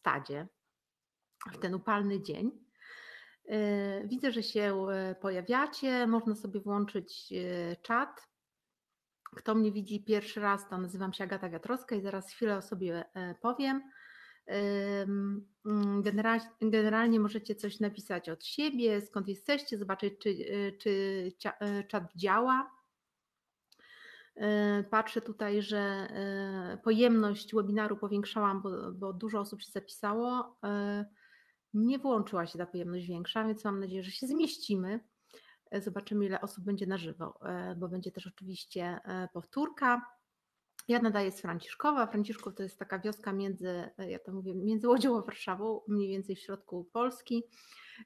stadzie w ten upalny dzień. Widzę, że się pojawiacie. Można sobie włączyć czat. Kto mnie widzi pierwszy raz, to nazywam się Agata Wiatrowska i zaraz chwilę o sobie powiem. Mm, generalnie możecie coś napisać od siebie, skąd jesteście, zobaczyć, czy, czy czat działa. Y, patrzę tutaj, że pojemność webinaru powiększałam, bo, bo dużo osób się zapisało. Nie włączyła się ta pojemność większa, więc mam nadzieję, że się zmieścimy. Zobaczymy, ile osób będzie na żywo, bo będzie też oczywiście powtórka. Ja nadaję z Franciszkowa. Franciszków to jest taka wioska między, ja to mówię, między Łodzią a Warszawą, mniej więcej w środku Polski,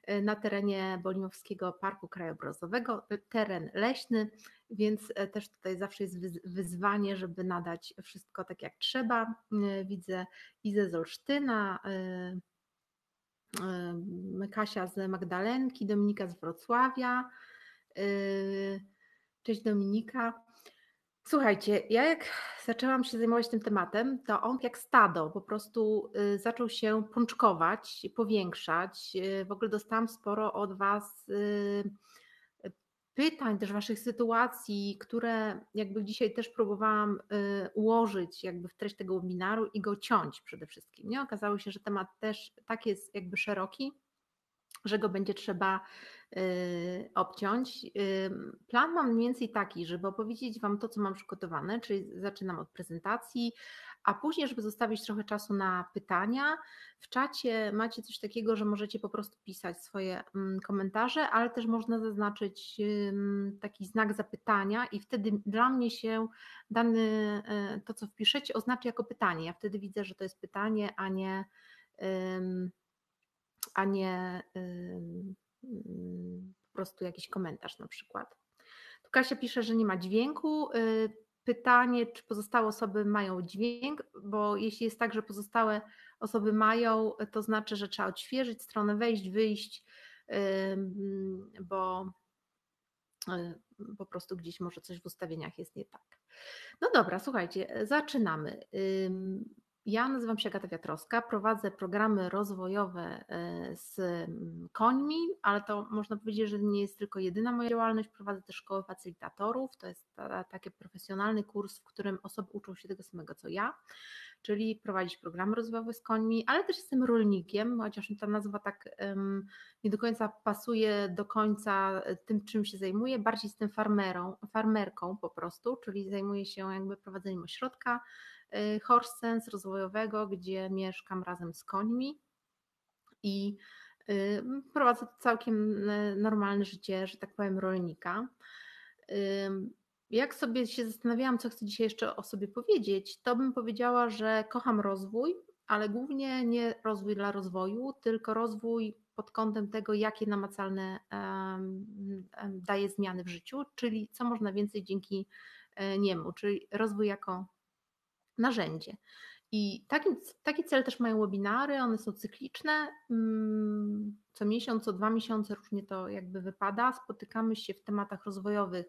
e, na terenie Bolimowskiego Parku Krajobrazowego, e, teren leśny, więc e, też tutaj zawsze jest wyzwanie, żeby nadać wszystko tak jak trzeba. Widzę Izę z Olsztyna, Kasia z Magdalenki, Dominika z Wrocławia. Cześć Dominika. Słuchajcie, ja jak zaczęłam się zajmować tym tematem, to on jak stado po prostu y, zaczął się pączkować, powiększać. Y, w ogóle dostałam sporo od Was y, pytań, też Waszych sytuacji, które jakby dzisiaj też próbowałam ułożyć jakby w treść tego webinaru i go ciąć przede wszystkim. Nie? Okazało się, że temat też tak jest jakby szeroki, że go będzie trzeba y, obciąć. Plan mam mniej więcej taki, żeby opowiedzieć Wam to, co mam przygotowane, czyli zaczynam od prezentacji, a później, żeby zostawić trochę czasu na pytania. W czacie macie coś takiego, że możecie po prostu pisać swoje mm, komentarze, ale też można zaznaczyć taki znak zapytania i wtedy dla mnie się dany, y, to co wpiszecie oznacza jako pytanie. Ja wtedy widzę, że to jest pytanie, a nie a nie po prostu jakiś komentarz na przykład. Tu Kasia pisze, że nie ma dźwięku. Y, pytanie, czy pozostałe osoby mają dźwięk, bo jeśli jest tak, że pozostałe osoby mają, to znaczy, że trzeba odświeżyć stronę, wejść, wyjść, bo y, po prostu gdzieś może coś w ustawieniach jest nie tak. No dobra, słuchajcie, zaczynamy. Ja nazywam się Agata Wiatrowska, prowadzę programy rozwojowe e, z mm, końmi, ale to można powiedzieć, że nie jest tylko jedyna moja działalność. Prowadzę też szkołę facylitatorów. To jest taki profesjonalny kurs, w którym osoby uczą się tego samego co ja, czyli prowadzić programy rozwojowe z końmi, ale też jestem rolnikiem, chociaż ta nazwa tak um, nie do końca pasuje do końca e, tym, czym się zajmuję. Bardziej jestem farmerą, farmerką po prostu, czyli zajmuję się jakby prowadzeniem ośrodka Y, horse sense rozwojowego, gdzie mieszkam razem z końmi i y, prowadzę całkiem y, normalne życie, że tak powiem, rolnika. Jak sobie się zastanawiałam, co chcę dzisiaj jeszcze o sobie powiedzieć, to bym powiedziała, że kocham rozwój, ale głównie nie rozwój dla rozwoju, tylko rozwój pod kątem tego, jakie namacalne daje zmiany w życiu, czyli co można więcej dzięki e, niemu, czyli rozwój jako narzędzie. I taki, taki cel też mają webinary, one są cykliczne. Mm, co miesiąc, co dwa miesiące różnie to jakby wypada. Spotykamy się w tematach rozwojowych,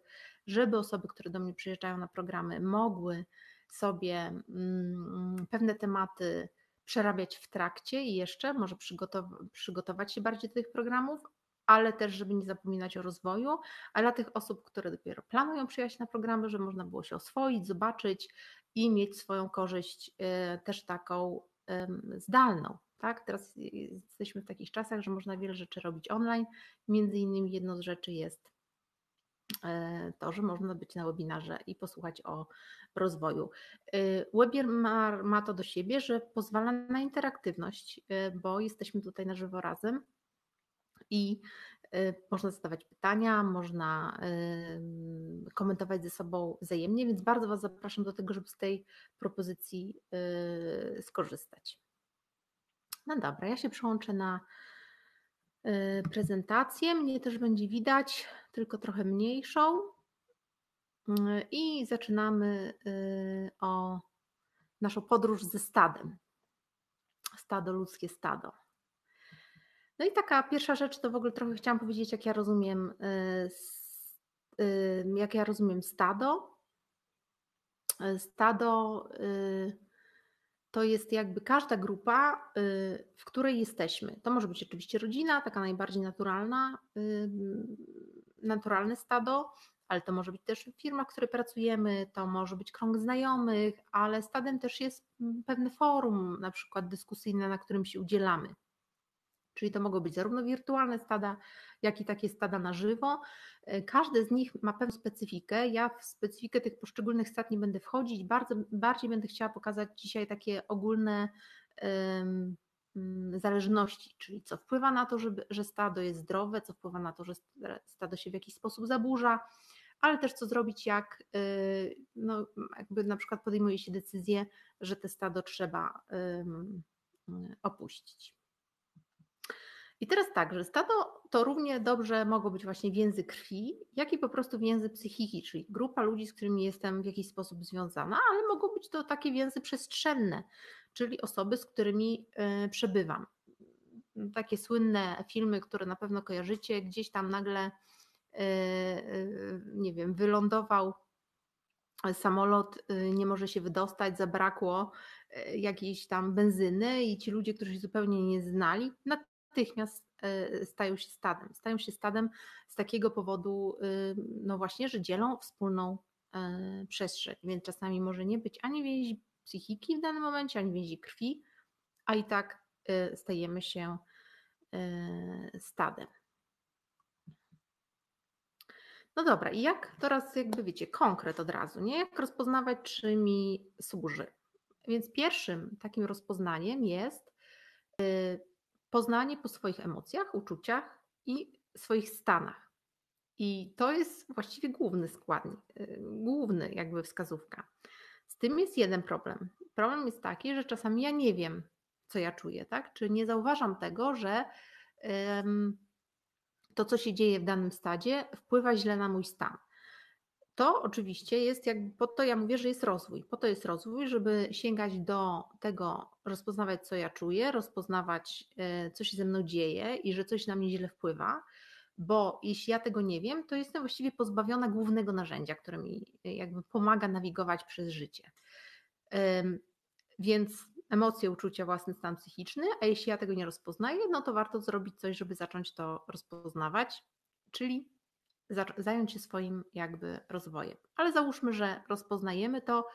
żeby osoby, które do mnie przyjeżdżają na programy, mogły sobie mm, pewne tematy przerabiać w trakcie i jeszcze może przygotow- przygotować się bardziej do tych programów, ale też, żeby nie zapominać o rozwoju, a dla tych osób, które dopiero planują przyjechać na programy, żeby można było się oswoić, zobaczyć i mieć swoją korzyść y, też taką zdalną. Tak? Teraz jesteśmy w takich czasach, że można wiele rzeczy robić online. Między innymi jedną z rzeczy jest e, to, że można być na webinarze i posłuchać o rozwoju. Y, webinar ma to do siebie, że pozwala na interaktywność, bo jesteśmy tutaj na żywo razem i można zadawać pytania, można komentować ze sobą wzajemnie, więc bardzo Was zapraszam do tego, żeby z tej propozycji y, skorzystać. No dobra, ja się przełączę na y, prezentację. Mnie też będzie widać, tylko trochę mniejszą. I zaczynamy o naszą podróż ze stadem. Stado, ludzkie stado. No i taka pierwsza rzecz to w ogóle trochę chciałam powiedzieć, jak ja rozumiem, y, y, jak ja rozumiem stado. Y, stado to jest jakby każda grupa, w której jesteśmy. To może być oczywiście rodzina, taka najbardziej naturalna, naturalne stado, ale to może być też firma, w której pracujemy, to może być krąg znajomych, ale stadem też jest mm, pewne forum, na przykład dyskusyjne, na którym się udzielamy. Czyli to mogą być zarówno wirtualne stada, jak i takie stada na żywo. E, każde z nich ma pewną specyfikę. Ja w specyfikę tych poszczególnych stad nie będę wchodzić. Bardzo, bardziej będę chciała pokazać dzisiaj takie ogólne um, zależności, czyli co wpływa na to, żeby, że stado jest zdrowe, co wpływa na to, że stado się w jakiś sposób zaburza, ale też co zrobić, jak y, no, jakby na przykład podejmuje się decyzję, że te stado trzeba opuścić. I teraz tak, że stado to równie dobrze mogło być właśnie więzy krwi, jak i po prostu więzy psychiki, czyli grupa ludzi, z którymi jestem w jakiś sposób związana, ale mogą być to takie więzy przestrzenne, czyli osoby, z którymi y, przebywam. Takie słynne filmy, które na pewno kojarzycie, gdzieś tam nagle, y, y, nie wiem, wylądował samolot, nie może się wydostać, zabrakło jakiejś tam benzyny i ci ludzie, którzy się zupełnie nie znali, natychmiast e, stają się stadem. Stają się stadem z takiego powodu, y, no właśnie, że dzielą wspólną e, przestrzeń, więc czasami może nie być ani więzi psychiki w danym momencie, ani więzi krwi, a i tak e, stajemy się stadem. No dobra, i jak teraz jakby wiecie, konkret od razu, nie? Jak rozpoznawać, czy mi służy? Więc pierwszym takim rozpoznaniem jest poznanie po swoich emocjach, uczuciach i swoich stanach. I to jest właściwie główny składnik, y, główny jakby wskazówka. Z tym jest jeden problem. Problem jest taki, że czasami ja nie wiem, co ja czuję, tak? Czy nie zauważam tego, że to, co się dzieje w danym stadzie, wpływa źle na mój stan. To oczywiście jest jakby, po to ja mówię, że jest rozwój. Po to jest rozwój, żeby sięgać do tego, rozpoznawać, co ja czuję, rozpoznawać, e, co się ze mną dzieje i że coś na mnie źle wpływa, bo jeśli ja tego nie wiem, to jestem właściwie pozbawiona głównego narzędzia, które mi e, jakby pomaga nawigować przez życie. Więc emocje, uczucia, własny stan psychiczny, a jeśli ja tego nie rozpoznaję, no to warto zrobić coś, żeby zacząć to rozpoznawać, czyli zająć się swoim jakby rozwojem. Ale załóżmy, że rozpoznajemy to,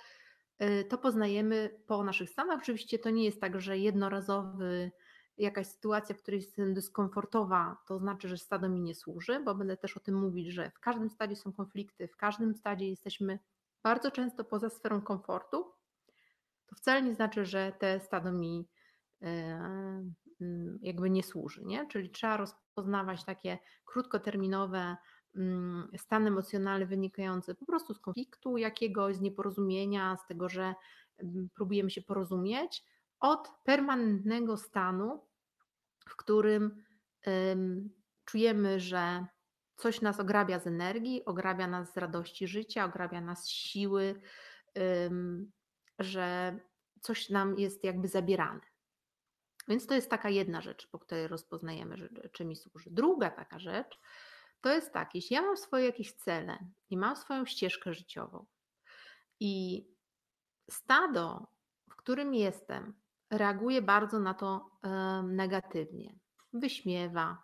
y, to poznajemy po naszych stanach. Oczywiście to nie jest tak, że jednorazowy jakaś sytuacja, w której jestem dyskomfortowa, to znaczy, że stado mi nie służy, bo będę też o tym mówić, że w każdym stadzie są konflikty, w każdym stadzie jesteśmy bardzo często poza sferą komfortu. To wcale nie znaczy, że te stado mi y, y, jakby nie służy, nie? Czyli trzeba rozpoznawać takie krótkoterminowe stan emocjonalny wynikający po prostu z konfliktu jakiegoś, z nieporozumienia, z tego, że mm, próbujemy się porozumieć, od permanentnego stanu, w którym czujemy, że coś nas ograbia z energii, ograbia nas z radości życia, ograbia nas z siły, że coś nam jest jakby zabierane. Więc to jest taka jedna rzecz, po której rozpoznajemy, że, czym mi służy. Druga taka rzecz, to jest tak, jeśli ja mam swoje jakieś cele i mam swoją ścieżkę życiową i stado, w którym jestem, reaguje bardzo na to negatywnie, wyśmiewa,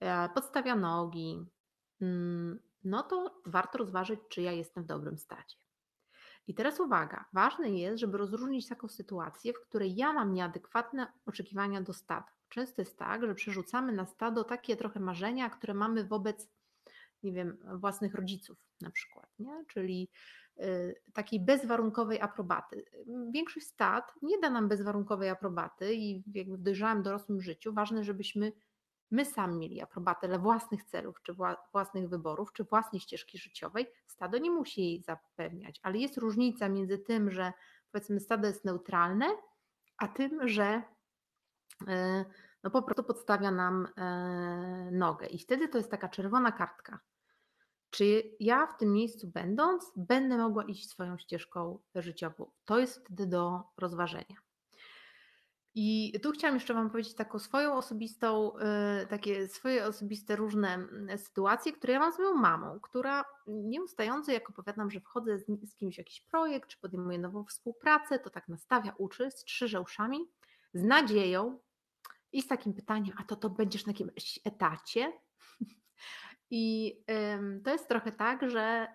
e, podstawia nogi, mm, no to warto rozważyć, czy ja jestem w dobrym stadzie. I teraz uwaga, ważne jest, żeby rozróżnić taką sytuację, w której ja mam nieadekwatne oczekiwania do stada. Często jest tak, że przerzucamy na stado takie trochę marzenia, które mamy wobec, nie wiem, własnych rodziców na przykład, nie? czyli y, takiej bezwarunkowej aprobaty. Większość stad nie da nam bezwarunkowej aprobaty i jakby w dojrzałym dorosłym życiu ważne, żebyśmy my sami mieli aprobatę dla własnych celów, czy własnych wyborów, czy własnej ścieżki życiowej. Stado nie musi jej zapewniać, ale jest różnica między tym, że powiedzmy stado jest neutralne, a tym, że no po prostu podstawia nam e, nogę. I wtedy to jest taka czerwona kartka. Czy ja w tym miejscu będąc, będę mogła iść swoją ścieżką życiową? To jest wtedy do rozważenia. I tu chciałam jeszcze Wam powiedzieć taką swoją osobistą, y, takie swoje osobiste różne mm, sytuacje, które ja mam z moją mamą, która nieustająco, jak opowiadam, że wchodzę z kimś w jakiś projekt, czy podejmuję nową współpracę, to tak nastawia, uczy, strzyże uszami, z nadzieją i z takim pytaniem, a to to będziesz na jakimś etacie? I to jest trochę tak, że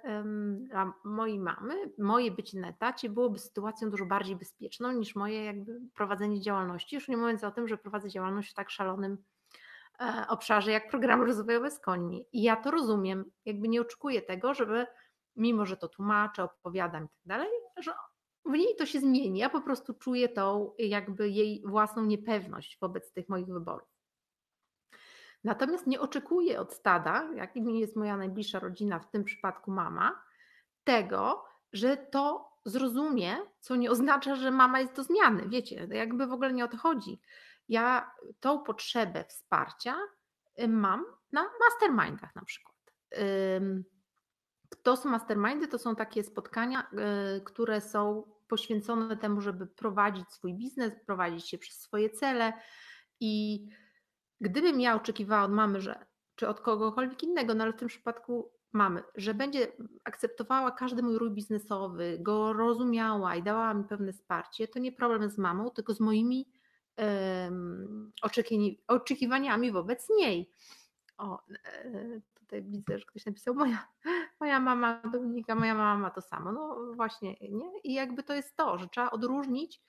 dla mojej mamy, moje bycie na etacie byłoby sytuacją dużo bardziej bezpieczną niż moje jakby prowadzenie działalności. Już nie mówiąc o tym, że prowadzę działalność w tak szalonym e, obszarze jak programy rozwojowe z. I ja to rozumiem, jakby nie oczekuję tego, żeby mimo, że to tłumaczę, opowiadam i tak dalej, że w niej to się zmieni. Ja po prostu czuję tą jakby jej własną niepewność wobec tych moich wyborów. Natomiast nie oczekuję od stada, jakim jest moja najbliższa rodzina, w tym przypadku mama, tego, że to zrozumie, co nie oznacza, że mama jest do zmiany. Wiecie, jakby w ogóle nie o to chodzi. Ja tą potrzebę wsparcia mam na mastermindach na przykład. To są mastermindy, to są takie spotkania, y, które są poświęcone temu, żeby prowadzić swój biznes, prowadzić się przez swoje cele i Gdybym ja oczekiwała od mamy, że czy od kogokolwiek innego, no ale w tym przypadku mamy, że będzie akceptowała każdy mój rój biznesowy, go rozumiała i dała mi pewne wsparcie, to nie problem z mamą, tylko z moimi oczekiwaniami wobec niej. O, e, tutaj widzę, że ktoś napisał, moja, moja mama Dominika, moja mama ma to samo. No właśnie, nie? I jakby to jest to, że trzeba odróżnić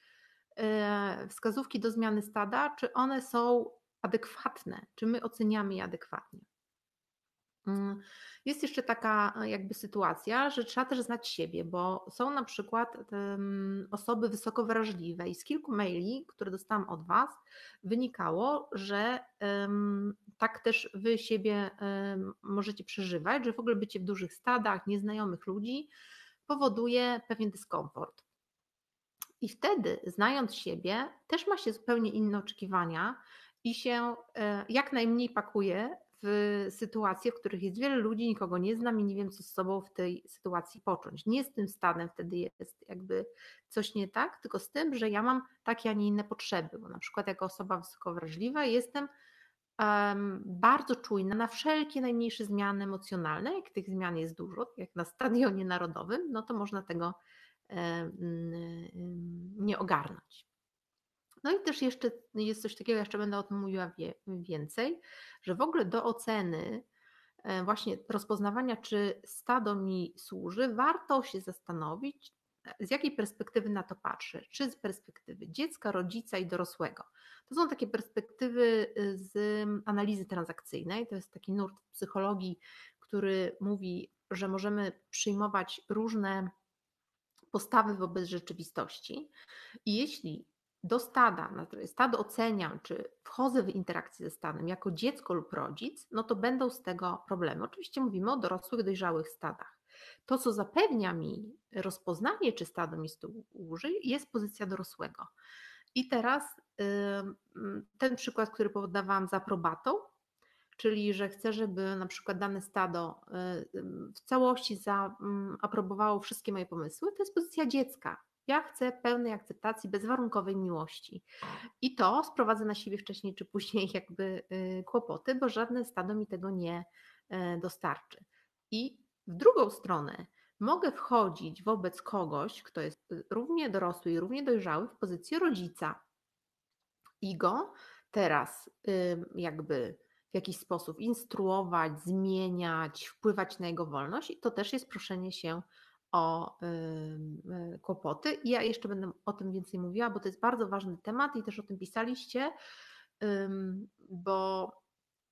e, wskazówki do zmiany stada, czy one są adekwatne, czy my oceniamy je adekwatnie. Mm, jest jeszcze taka e, jakby sytuacja, że trzeba też znać siebie, bo są na przykład osoby wysoko wrażliwe i z kilku maili, które dostałam od Was, wynikało, że tak też Wy siebie możecie przeżywać, że w ogóle bycie w dużych stadach nieznajomych ludzi powoduje pewien dyskomfort. I wtedy, znając siebie, też ma się zupełnie inne oczekiwania, i się e, jak najmniej pakuję w sytuacje, w których jest wiele ludzi, nikogo nie znam i nie wiem, co z sobą w tej sytuacji począć. Nie z tym stanem wtedy jest jakby coś nie tak, tylko z tym, że ja mam takie, a nie inne potrzeby, bo na przykład jako osoba wysoko wrażliwa jestem um, bardzo czujna na wszelkie najmniejsze zmiany emocjonalne. Jak tych zmian jest dużo, jak na stadionie narodowym, no to można tego um, nie ogarnąć. No i też jeszcze jest coś takiego, jeszcze będę o tym mówiła więcej, że w ogóle do oceny e, właśnie rozpoznawania, czy stado mi służy, warto się zastanowić, z jakiej perspektywy na to patrzę. Czy z perspektywy dziecka, rodzica i dorosłego. To są takie perspektywy y, z analizy transakcyjnej. To jest taki nurt psychologii, który mówi, że możemy przyjmować różne postawy wobec rzeczywistości. I jeśli do stada, stado oceniam, czy wchodzę w interakcję ze stadem jako dziecko lub rodzic, no to będą z tego problemy. Oczywiście mówimy o dorosłych, dojrzałych stadach. To, co zapewnia mi rozpoznanie, czy stado mi służy, jest pozycja dorosłego. I teraz ten przykład, który podawałam za aprobatą, czyli że chcę, żeby na przykład dane stado w całości zaaprobowało wszystkie moje pomysły, to jest pozycja dziecka. Ja chcę pełnej akceptacji, bezwarunkowej miłości. I to sprowadza na siebie wcześniej czy później jakby y, kłopoty, bo żadne stado mi tego nie e, dostarczy. I w drugą stronę mogę wchodzić wobec kogoś, kto jest y, równie dorosły i równie dojrzały w pozycję rodzica i go teraz jakby w jakiś sposób instruować, zmieniać, wpływać na jego wolność i to też jest proszenie się o y, kłopoty. I ja jeszcze będę o tym więcej mówiła, bo to jest bardzo ważny temat i też o tym pisaliście, bo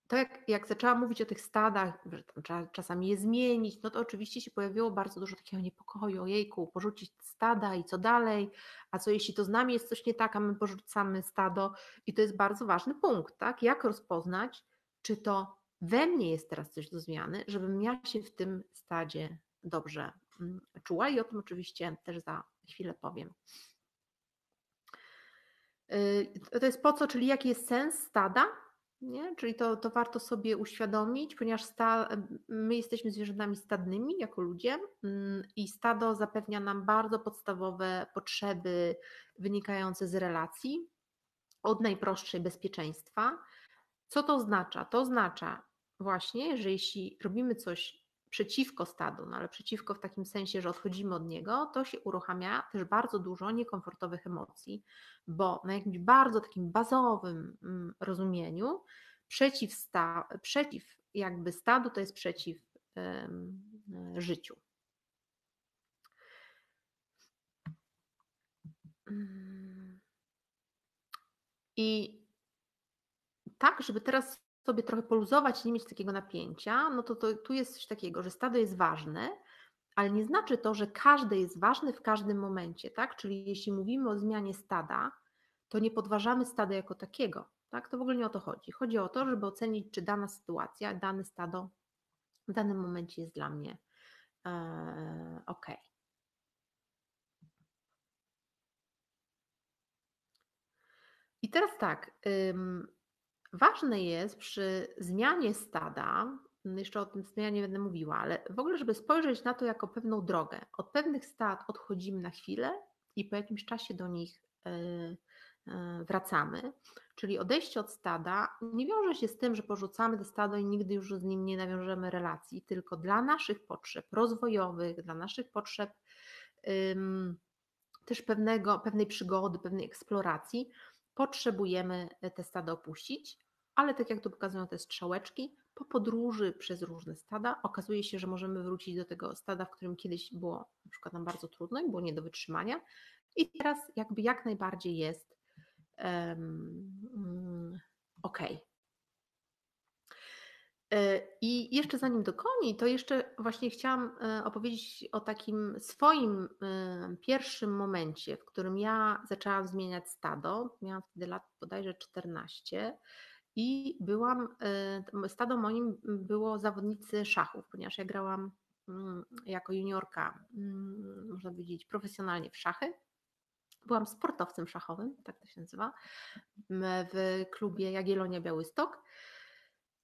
to jak, jak zaczęłam mówić o tych stadach, że trzeba czasami je zmienić, no to oczywiście się pojawiło bardzo dużo takiego niepokoju, ojejku, porzucić stada i co dalej, a co jeśli to z nami jest coś nie tak, a my porzucamy stado i to jest bardzo ważny punkt, tak? Jak rozpoznać, czy to we mnie jest teraz coś do zmiany, żebym ja się w tym stadzie dobrze czuła i o tym oczywiście też za chwilę powiem. Y, to jest po co, czyli jaki jest sens stada, nie? czyli to, to warto sobie uświadomić, ponieważ sta, my jesteśmy zwierzętami stadnymi jako ludzie mm, i stado zapewnia nam bardzo podstawowe potrzeby wynikające z relacji, od najprostszej bezpieczeństwa. Co to oznacza? To oznacza właśnie, że jeśli robimy coś przeciwko stadu, no ale przeciwko w takim sensie, że odchodzimy od niego, to się uruchamia też bardzo dużo niekomfortowych emocji, bo na jakimś bardzo takim bazowym mm, rozumieniu przeciw, sta, przeciw jakby stadu to jest przeciw życiu. I tak, żeby teraz sobie trochę poluzować, nie mieć takiego napięcia, no to, to tu jest coś takiego, że stado jest ważne, ale nie znaczy to, że każdy jest ważny w każdym momencie, tak? Czyli jeśli mówimy o zmianie stada, to nie podważamy stada jako takiego, tak? To w ogóle nie o to chodzi. Chodzi o to, żeby ocenić, czy dana sytuacja, dane stado w danym momencie jest dla mnie e, ok. I teraz tak, ważne jest przy zmianie stada, jeszcze o tym zmianie będę mówiła, ale w ogóle, żeby spojrzeć na to jako pewną drogę. Od pewnych stad odchodzimy na chwilę i po jakimś czasie do nich e, e, wracamy. Czyli odejście od stada nie wiąże się z tym, że porzucamy to stado i nigdy już z nim nie nawiążemy relacji, tylko dla naszych potrzeb rozwojowych, dla naszych potrzeb też pewnego, pewnej przygody, pewnej eksploracji potrzebujemy te stada opuścić, ale tak jak tu pokazują te strzałeczki, po podróży przez różne stada okazuje się, że możemy wrócić do tego stada, w którym kiedyś było na przykład nam bardzo trudno i było nie do wytrzymania i teraz jakby jak najbardziej jest um, ok. E, I jeszcze zanim do koni, to jeszcze właśnie chciałam e, opowiedzieć o takim swoim e, pierwszym momencie, w którym ja zaczęłam zmieniać stado. Miałam wtedy lat bodajże 14 i byłam, stado moim było zawodnicy szachów, ponieważ ja grałam mm, jako juniorka, mm, można powiedzieć, profesjonalnie w szachy. Byłam sportowcem szachowym, tak to się nazywa, w klubie Jagiellonia Białystok.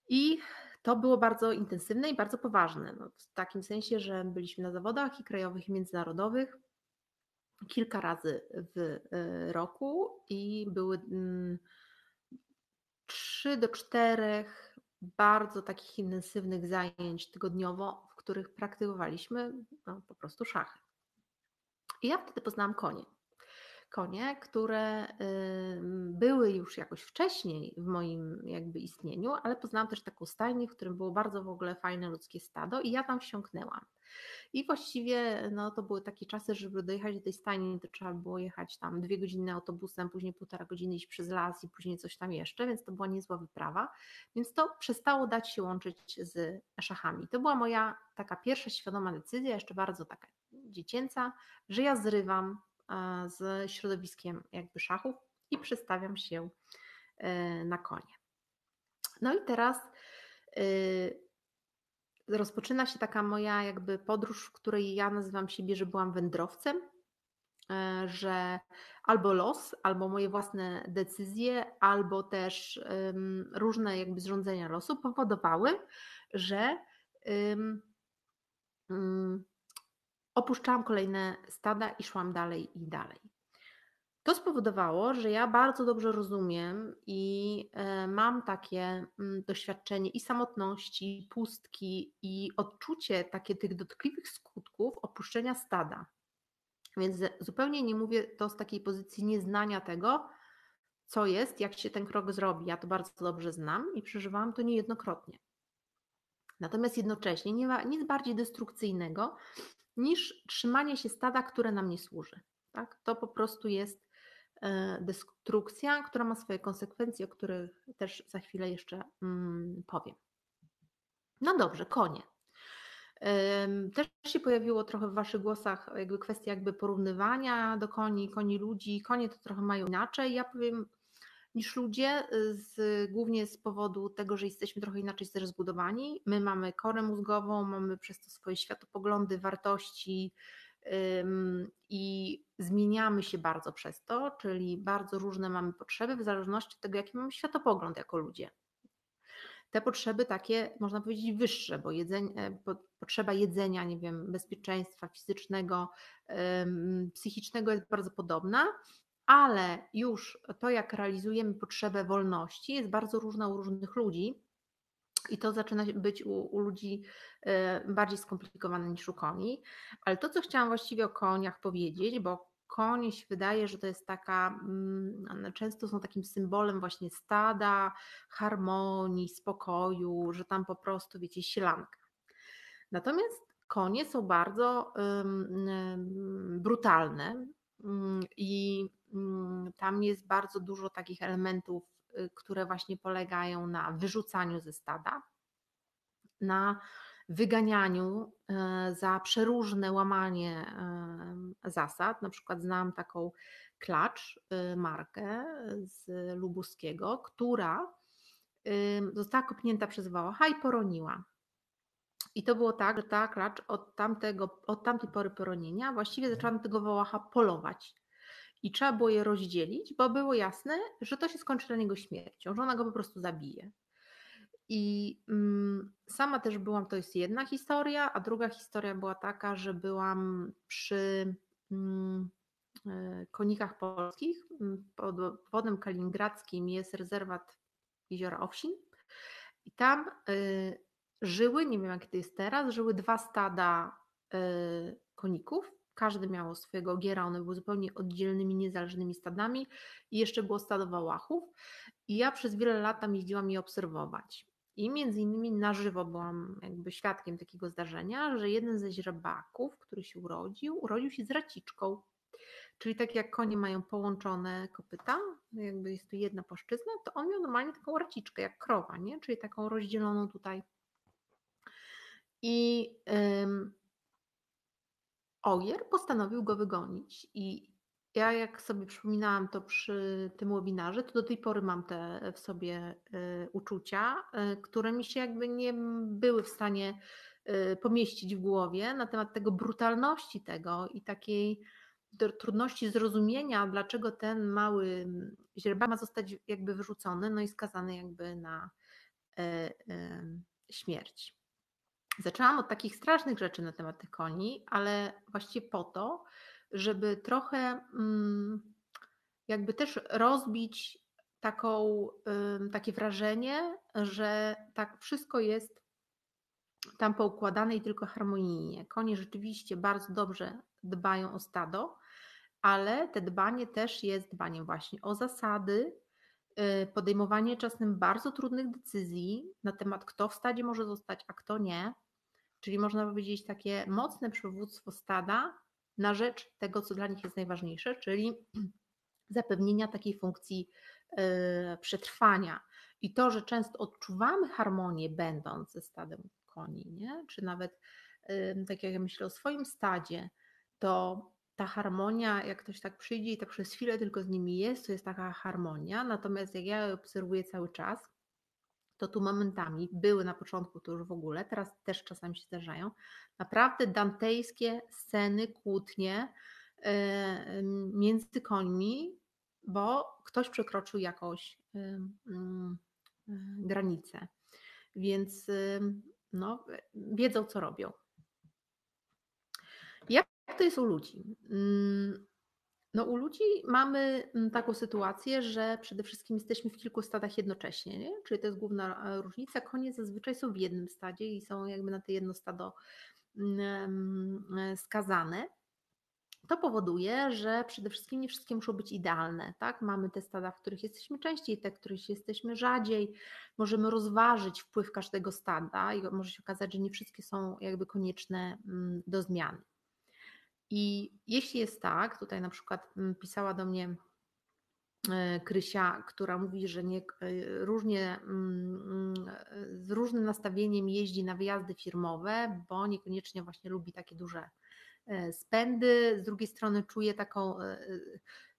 I to było bardzo intensywne i bardzo poważne. No, w takim sensie, że byliśmy na zawodach i krajowych, i międzynarodowych kilka razy w y, roku i były mm, trzy do czterech bardzo takich intensywnych zajęć tygodniowo, w których praktykowaliśmy no, po prostu szachy. I ja wtedy poznałam konie konie, które były już jakoś wcześniej w moim jakby istnieniu, ale poznałam też taką stajnię, w którym było bardzo w ogóle fajne ludzkie stado i ja tam wsiąknęłam. I właściwie no, to były takie czasy, żeby dojechać do tej stajni, to trzeba było jechać tam dwie godziny autobusem, później półtora godziny iść przez las i później coś tam jeszcze, więc to była niezła wyprawa. Więc to przestało dać się łączyć z szachami. To była moja taka pierwsza świadoma decyzja, jeszcze bardzo taka dziecięca, że ja zrywam z środowiskiem jakby szachów i przestawiam się e, na konie. No i teraz y, rozpoczyna się taka moja jakby podróż, w której ja nazywam siebie, że byłam wędrowcem, e, że albo los, albo moje własne decyzje, albo też różne jakby zrządzenia losu powodowały, że opuszczałam kolejne stada i szłam dalej i dalej. To spowodowało, że ja bardzo dobrze rozumiem i e, mam takie mm, doświadczenie i samotności, i pustki, i odczucie takie tych dotkliwych skutków opuszczenia stada. Więc zupełnie nie mówię to z takiej pozycji nieznania tego, co jest, jak się ten krok zrobi. Ja to bardzo dobrze znam i przeżywałam to niejednokrotnie. Natomiast jednocześnie nie ma nic bardziej destrukcyjnego niż trzymanie się stada, które nam nie służy. Tak? To po prostu jest destrukcja, która ma swoje konsekwencje, o których też za chwilę jeszcze mm, powiem. No dobrze, konie. Też się pojawiło trochę w Waszych głosach jakby kwestia jakby porównywania do koni, koni ludzi. Konie to trochę mają inaczej. Ja powiem niż ludzie, z, głównie z powodu tego, że jesteśmy trochę inaczej zbudowani. My mamy korę mózgową, mamy przez to swoje światopoglądy, wartości i zmieniamy się bardzo przez to, czyli bardzo różne mamy potrzeby w zależności od tego, jaki mamy światopogląd jako ludzie. Te potrzeby takie, można powiedzieć, wyższe, bo jedzenie, potrzeba jedzenia, nie wiem, bezpieczeństwa fizycznego, psychicznego jest bardzo podobna, ale już to, jak realizujemy potrzebę wolności, jest bardzo różna u różnych ludzi. I to zaczyna być u, u, ludzi e, bardziej skomplikowane niż u koni. Ale to, co chciałam właściwie o koniach powiedzieć, bo konie się wydaje, że to jest taka, mm, często są takim symbolem właśnie stada, harmonii, spokoju, że tam po prostu, wiecie, sielanka. Natomiast konie są bardzo brutalne mm, i mm, tam jest bardzo dużo takich elementów, które właśnie polegają na wyrzucaniu ze stada, na wyganianiu e, za przeróżne łamanie zasad. Na przykład znam taką klacz y, markę z Lubuskiego, która została kopnięta przez wałacha i poroniła. I to było tak, że ta klacz od, tamtego, od tamtej pory poronienia właściwie mhm. zaczęła na tego wołacha polować. I trzeba było je rozdzielić, bo było jasne, że to się skończy dla niego śmiercią, że ona go po prostu zabije. I mm, sama też byłam, to jest jedna historia, a druga historia była taka, że byłam przy mm, e, konikach polskich. Mm, pod wodem kaliningradzkim jest rezerwat jeziora Owsin. I tam y, żyły, nie wiem jak to jest teraz, żyły dwa stada y, koników. Każdy miało swojego giera, one były zupełnie oddzielnymi, niezależnymi stadami i jeszcze było stado wałachów. I ja przez wiele lat tam jeździłam je obserwować. I między innymi na żywo byłam jakby świadkiem takiego zdarzenia, że jeden ze źrebaków, który się urodził, urodził się z raciczką. Czyli tak jak konie mają połączone kopyta, jakby jest tu jedna płaszczyzna, to on miał normalnie taką raciczkę, jak krowa, nie? czyli taką rozdzieloną tutaj i Ogier postanowił go wygonić. I ja, jak sobie przypominałam to przy tym webinarze, to do tej pory mam te w sobie y, uczucia, y, które mi się jakby nie były w stanie y, pomieścić w głowie na temat tego brutalności tego i takiej trudności zrozumienia, dlaczego ten mały źrebak ma zostać jakby wyrzucony, no i skazany jakby na śmierć. Zaczęłam od takich strasznych rzeczy na temat tych koni, ale właściwie po to, żeby trochę mm, jakby też rozbić taką, takie wrażenie, że tak wszystko jest tam poukładane i tylko harmonijnie. Konie rzeczywiście bardzo dobrze dbają o stado, ale te dbanie też jest dbaniem właśnie o zasady, podejmowanie czasem bardzo trudnych decyzji na temat, kto w stadzie może zostać, a kto nie. Czyli można powiedzieć takie mocne przywództwo stada na rzecz tego, co dla nich jest najważniejsze, czyli zapewnienia takiej funkcji e, przetrwania. I to, że często odczuwamy harmonię, będąc ze stadem koni, nie? czy nawet tak jak ja myślę o swoim stadzie, to ta harmonia, jak ktoś tak przyjdzie i tak przez chwilę tylko z nimi jest, to jest taka harmonia. Natomiast jak ja obserwuję cały czas, to tu momentami były na początku to już w ogóle, teraz też czasami się zdarzają, naprawdę dantejskie sceny, kłótnie e, między końmi, bo ktoś przekroczył jakąś mm, granicę. Więc no, wiedzą, co robią. Jak to jest u ludzi? Mm, no, u ludzi mamy mm, taką sytuację, że przede wszystkim jesteśmy w kilku stadach jednocześnie, nie? czyli to jest główna e, różnica. Konie zazwyczaj są w jednym stadzie i są jakby na to jedno stado mm, skazane. To powoduje, że przede wszystkim nie wszystkie muszą być idealne. Tak? Mamy te stada, w których jesteśmy częściej, te, w których jesteśmy rzadziej. Możemy rozważyć wpływ każdego stada i może się okazać, że nie wszystkie są jakby konieczne do zmiany. I jeśli jest tak, tutaj na przykład mm, pisała do mnie e, Krysia, która mówi, że nie, e, różnie, mm, z różnym nastawieniem jeździ na wyjazdy firmowe, bo niekoniecznie właśnie lubi takie duże e, spędy. Z drugiej strony czuje taką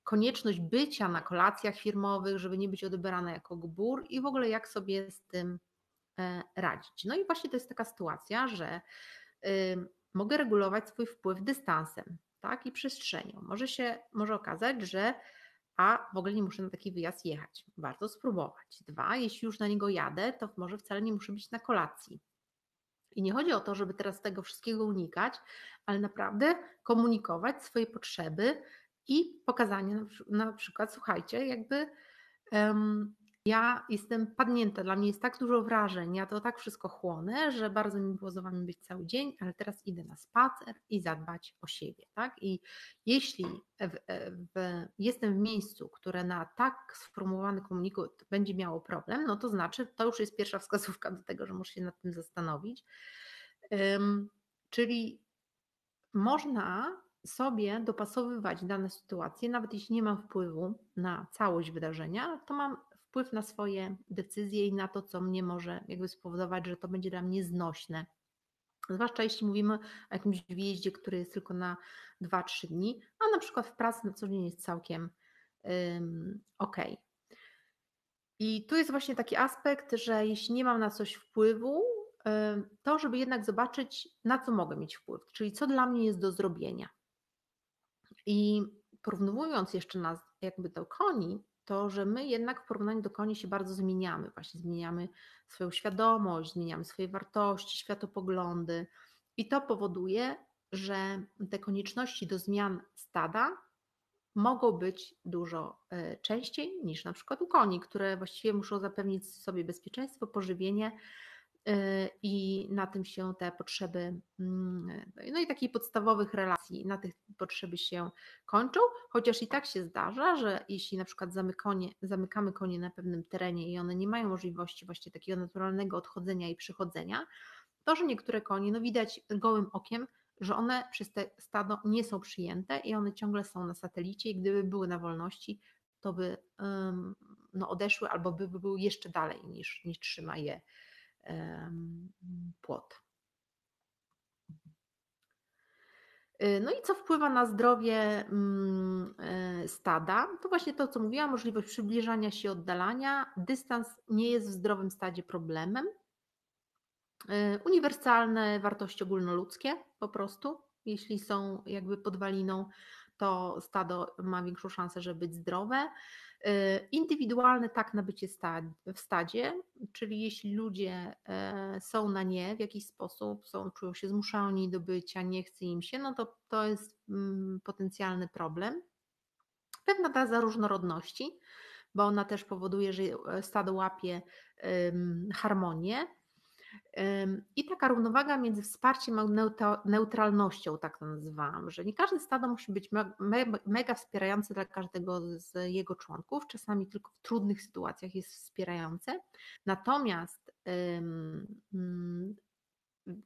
konieczność bycia na kolacjach firmowych, żeby nie być odebrana jako gbur i w ogóle jak sobie z tym radzić. No i właśnie to jest taka sytuacja, że mogę regulować swój wpływ dystansem tak, i przestrzenią. Może się może okazać, że a w ogóle nie muszę na taki wyjazd jechać. Warto spróbować. Dwa, jeśli już na niego jadę, to może wcale nie muszę być na kolacji. I nie chodzi o to, żeby teraz tego wszystkiego unikać, ale naprawdę komunikować swoje potrzeby I pokazanie na, przykład, słuchajcie, jakby um, ja jestem padnięta, dla mnie jest tak dużo wrażeń, ja to tak wszystko chłonę, że bardzo mi było z wami być cały dzień, ale teraz idę na spacer i zadbać o siebie, tak? I jeśli w, w, jestem w miejscu, które na tak sformułowany komunikat będzie miało problem, no to znaczy, to już jest pierwsza wskazówka do tego, że muszę się nad tym zastanowić. Um, czyli można sobie dopasowywać dane sytuacje, nawet jeśli nie mam wpływu na całość wydarzenia, to mam wpływ na swoje decyzje i na to, co mnie może jakby spowodować, że to będzie dla mnie znośne. Zwłaszcza jeśli mówimy o jakimś wyjeździe, który jest tylko na 2-3 dni, a na przykład w pracy na co dzień jest całkiem um, ok. I tu jest właśnie taki aspekt, że jeśli nie mam na coś wpływu, to żeby jednak zobaczyć, na co mogę mieć wpływ, czyli co dla mnie jest do zrobienia. I porównując jeszcze nas jakby do koni, to że my jednak w porównaniu do koni się bardzo zmieniamy. Właśnie zmieniamy swoją świadomość, zmieniamy swoje wartości, światopoglądy i to powoduje, że te konieczności do zmian stada mogą być dużo e, częściej niż na przykład u koni, które właściwie muszą zapewnić sobie bezpieczeństwo, pożywienie, i na tym się te potrzeby, mm, no i takich podstawowych relacji, na tych potrzeby się kończą, chociaż i tak się zdarza, że jeśli na przykład zamykamy konie na pewnym terenie i one nie mają możliwości właśnie takiego naturalnego odchodzenia i przychodzenia, to, że niektóre konie, no widać gołym okiem, że one przez te stado nie są przyjęte i one ciągle są na satelicie i gdyby były na wolności, to by um, no, odeszły albo by były jeszcze dalej niż, niż trzyma je płot. Y, no i co wpływa na zdrowie mm, e, stada? To właśnie to, co mówiłam, możliwość przybliżania się, oddalania. Dystans nie jest w zdrowym stadzie problemem. Y, uniwersalne wartości ogólnoludzkie po prostu, jeśli są jakby podwaliną, to stado ma większą szansę, żeby być zdrowe. Y, indywidualny tak na bycie w stadzie, czyli jeśli ludzie e, są na nie w jakiś sposób, są, czują się zmuszani do bycia, nie chce im się, no to to jest mm, potencjalny problem. Pewna doza różnorodności, bo ona też powoduje, że e, stado łapie harmonię i taka równowaga między wsparciem a neutralnością, tak to nazywałam, że nie każde stado musi być mega wspierające dla każdego z jego członków, czasami tylko w trudnych sytuacjach jest wspierające. Natomiast mm,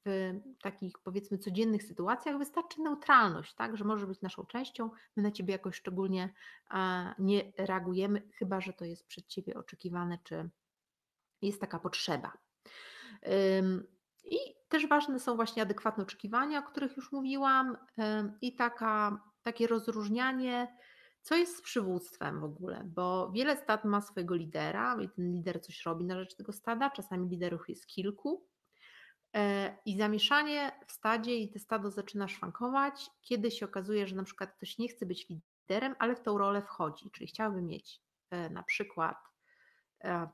w takich powiedzmy codziennych sytuacjach wystarczy neutralność, tak, że może być naszą częścią, my na ciebie jakoś szczególnie nie reagujemy, chyba że to jest przed ciebie oczekiwane, czy jest taka potrzeba. I też ważne są właśnie adekwatne oczekiwania, o których już mówiłam, i taka, takie rozróżnianie, co jest z przywództwem w ogóle, bo wiele stad ma swojego lidera i ten lider coś robi na rzecz tego stada, czasami liderów jest kilku. E, I zamieszanie w stadzie i te stado zaczyna szwankować, kiedy się okazuje, że na przykład ktoś nie chce być liderem, ale w tą rolę wchodzi, czyli chciałby mieć e, na przykład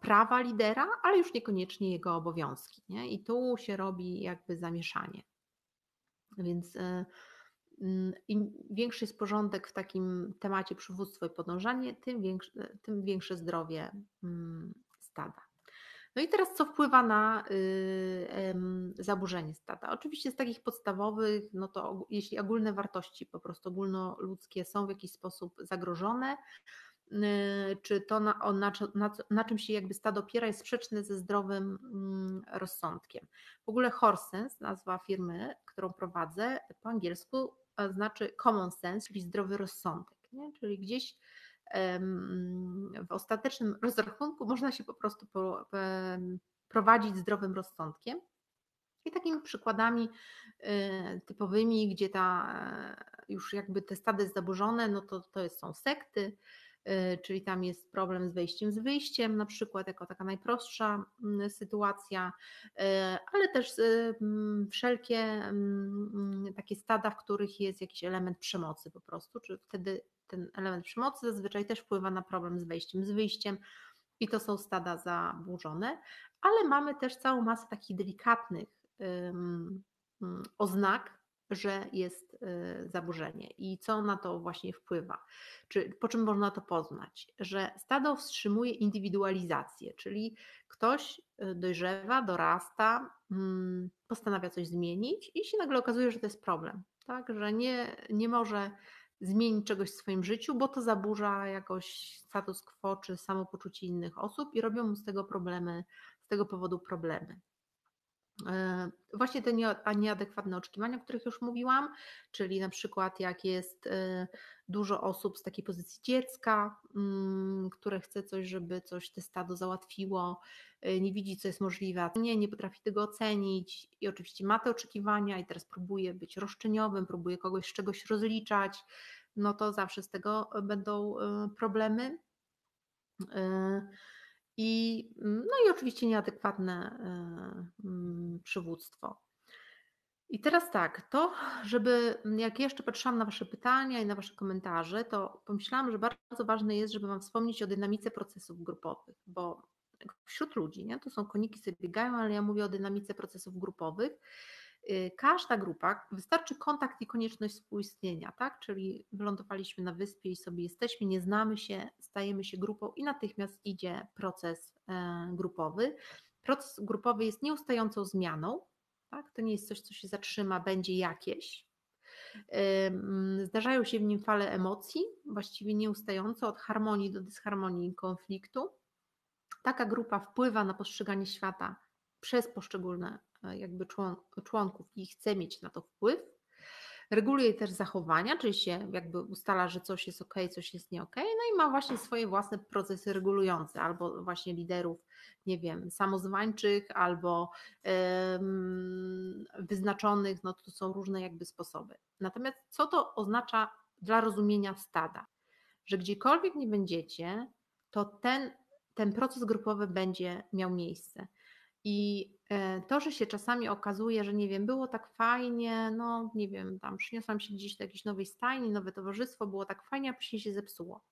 prawa lidera, ale już niekoniecznie jego obowiązki. Nie? I tu się robi jakby zamieszanie. Więc e, mm, im większy jest porządek w takim temacie przywództwo i podążanie, tym większe, tym większe zdrowie mm, stada. No i teraz co wpływa na y, zaburzenie stada? Oczywiście z takich podstawowych, no to jeśli ogólne wartości, po prostu ogólnoludzkie są w jakiś sposób zagrożone, Y, czy to na, na, na, na czym się jakby stado opiera jest sprzeczne ze zdrowym mm, rozsądkiem. W ogóle Horsense, nazwa firmy, którą prowadzę, po angielsku znaczy common sense, czyli zdrowy rozsądek, nie? czyli gdzieś w ostatecznym rozrachunku można się po prostu prowadzić zdrowym rozsądkiem. I takimi przykładami y, typowymi, gdzie ta już jakby te stady zaburzone, no to, to są sekty, Y, czyli tam jest problem z wejściem, z wyjściem, na przykład jako taka najprostsza mm, sytuacja, y, ale też mm, wszelkie mm, takie stada, w których jest jakiś element przemocy po prostu, czy wtedy ten element przemocy zazwyczaj też wpływa na problem z wejściem, z wyjściem i to są stada zaburzone, ale mamy też całą masę takich delikatnych oznak że jest y, zaburzenie i co na to właśnie wpływa, czy po czym można to poznać, że stado wstrzymuje indywidualizację, czyli ktoś y, dojrzewa, dorasta, mm, postanawia coś zmienić i się nagle okazuje, że to jest problem, tak, że nie, nie może zmienić czegoś w swoim życiu, bo to zaburza jakoś status quo czy samopoczucie innych osób i robią mu z tego problemy, z tego powodu problemy. E, właśnie te nieadekwatne oczekiwania, o których już mówiłam, czyli na przykład jak jest e, dużo osób z takiej pozycji dziecka, mm, które chce coś, żeby coś te stado załatwiło, e, nie widzi, co jest możliwe, a nie, nie potrafi tego ocenić i oczywiście ma te oczekiwania i teraz próbuje być roszczeniowym, próbuje kogoś z czegoś rozliczać, no to zawsze z tego będą problemy. I, no i oczywiście nieadekwatne e, mm, przywództwo. I teraz tak, to, żeby jak jeszcze patrzyłam na Wasze pytania i na Wasze komentarze, to pomyślałam, że bardzo ważne jest, żeby Wam wspomnieć o dynamice procesów grupowych, bo wśród ludzi, nie, to są koniki sobie biegają, ale ja mówię o dynamice procesów grupowych każda grupa, wystarczy kontakt i konieczność współistnienia, tak? Czyli wylądowaliśmy na wyspie i sobie jesteśmy, nie znamy się, stajemy się grupą i natychmiast idzie proces e, grupowy. Proces grupowy jest nieustającą zmianą, tak? To nie jest coś, co się zatrzyma, będzie jakieś. Zdarzają się w nim fale emocji, właściwie nieustająco od harmonii do dysharmonii konfliktu. Taka grupa wpływa na postrzeganie świata przez poszczególne E, jakby członków i chce mieć na to wpływ. Reguluje też zachowania, czyli się jakby ustala, że coś jest ok, coś jest nie ok, no i ma właśnie swoje własne procesy regulujące, albo właśnie liderów, nie wiem, samozwańczych, albo wyznaczonych, no to są różne jakby sposoby. Natomiast co to oznacza dla rozumienia stada? Że gdziekolwiek nie będziecie, to ten, ten proces grupowy będzie miał miejsce. I e, to, że się czasami okazuje, że nie wiem, było tak fajnie, no nie wiem, tam przyniosłam się gdzieś do jakiejś nowej stajni, nowe towarzystwo, było tak fajnie, a później się zepsuło.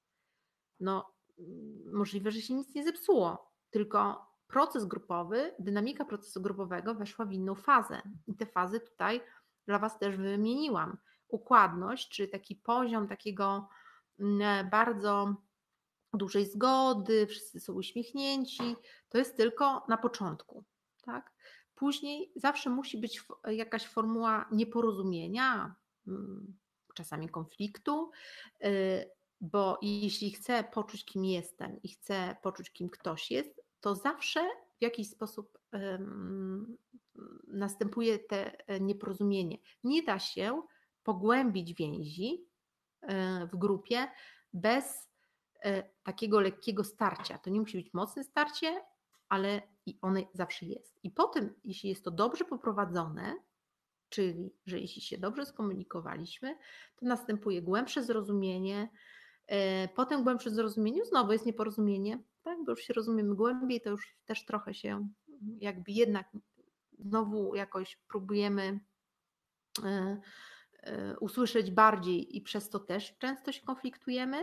No, mm, możliwe, że się nic nie zepsuło, tylko proces grupowy, dynamika procesu grupowego weszła w inną fazę. I te fazy tutaj dla Was też wymieniłam. Układność, czy taki poziom takiego mm, bardzo dużej zgody, wszyscy są uśmiechnięci, to jest tylko na początku. Tak? Później zawsze musi być jakaś formuła nieporozumienia, mm, czasami konfliktu, y, bo jeśli chcę poczuć, kim jestem i chcę poczuć, kim ktoś jest, to zawsze w jakiś sposób następuje te e, nieporozumienie. Nie da się pogłębić więzi e, w grupie bez takiego lekkiego starcia. To nie musi być mocne starcie, ale i one zawsze jest. I potem, jeśli jest to dobrze poprowadzone, czyli że jeśli się dobrze skomunikowaliśmy, to następuje głębsze zrozumienie. E, potem głębsze zrozumieniu znowu jest nieporozumienie, tak? bo już się rozumiemy głębiej, to już też trochę się jakby jednak znowu jakoś próbujemy e, usłyszeć bardziej i przez to też często się konfliktujemy.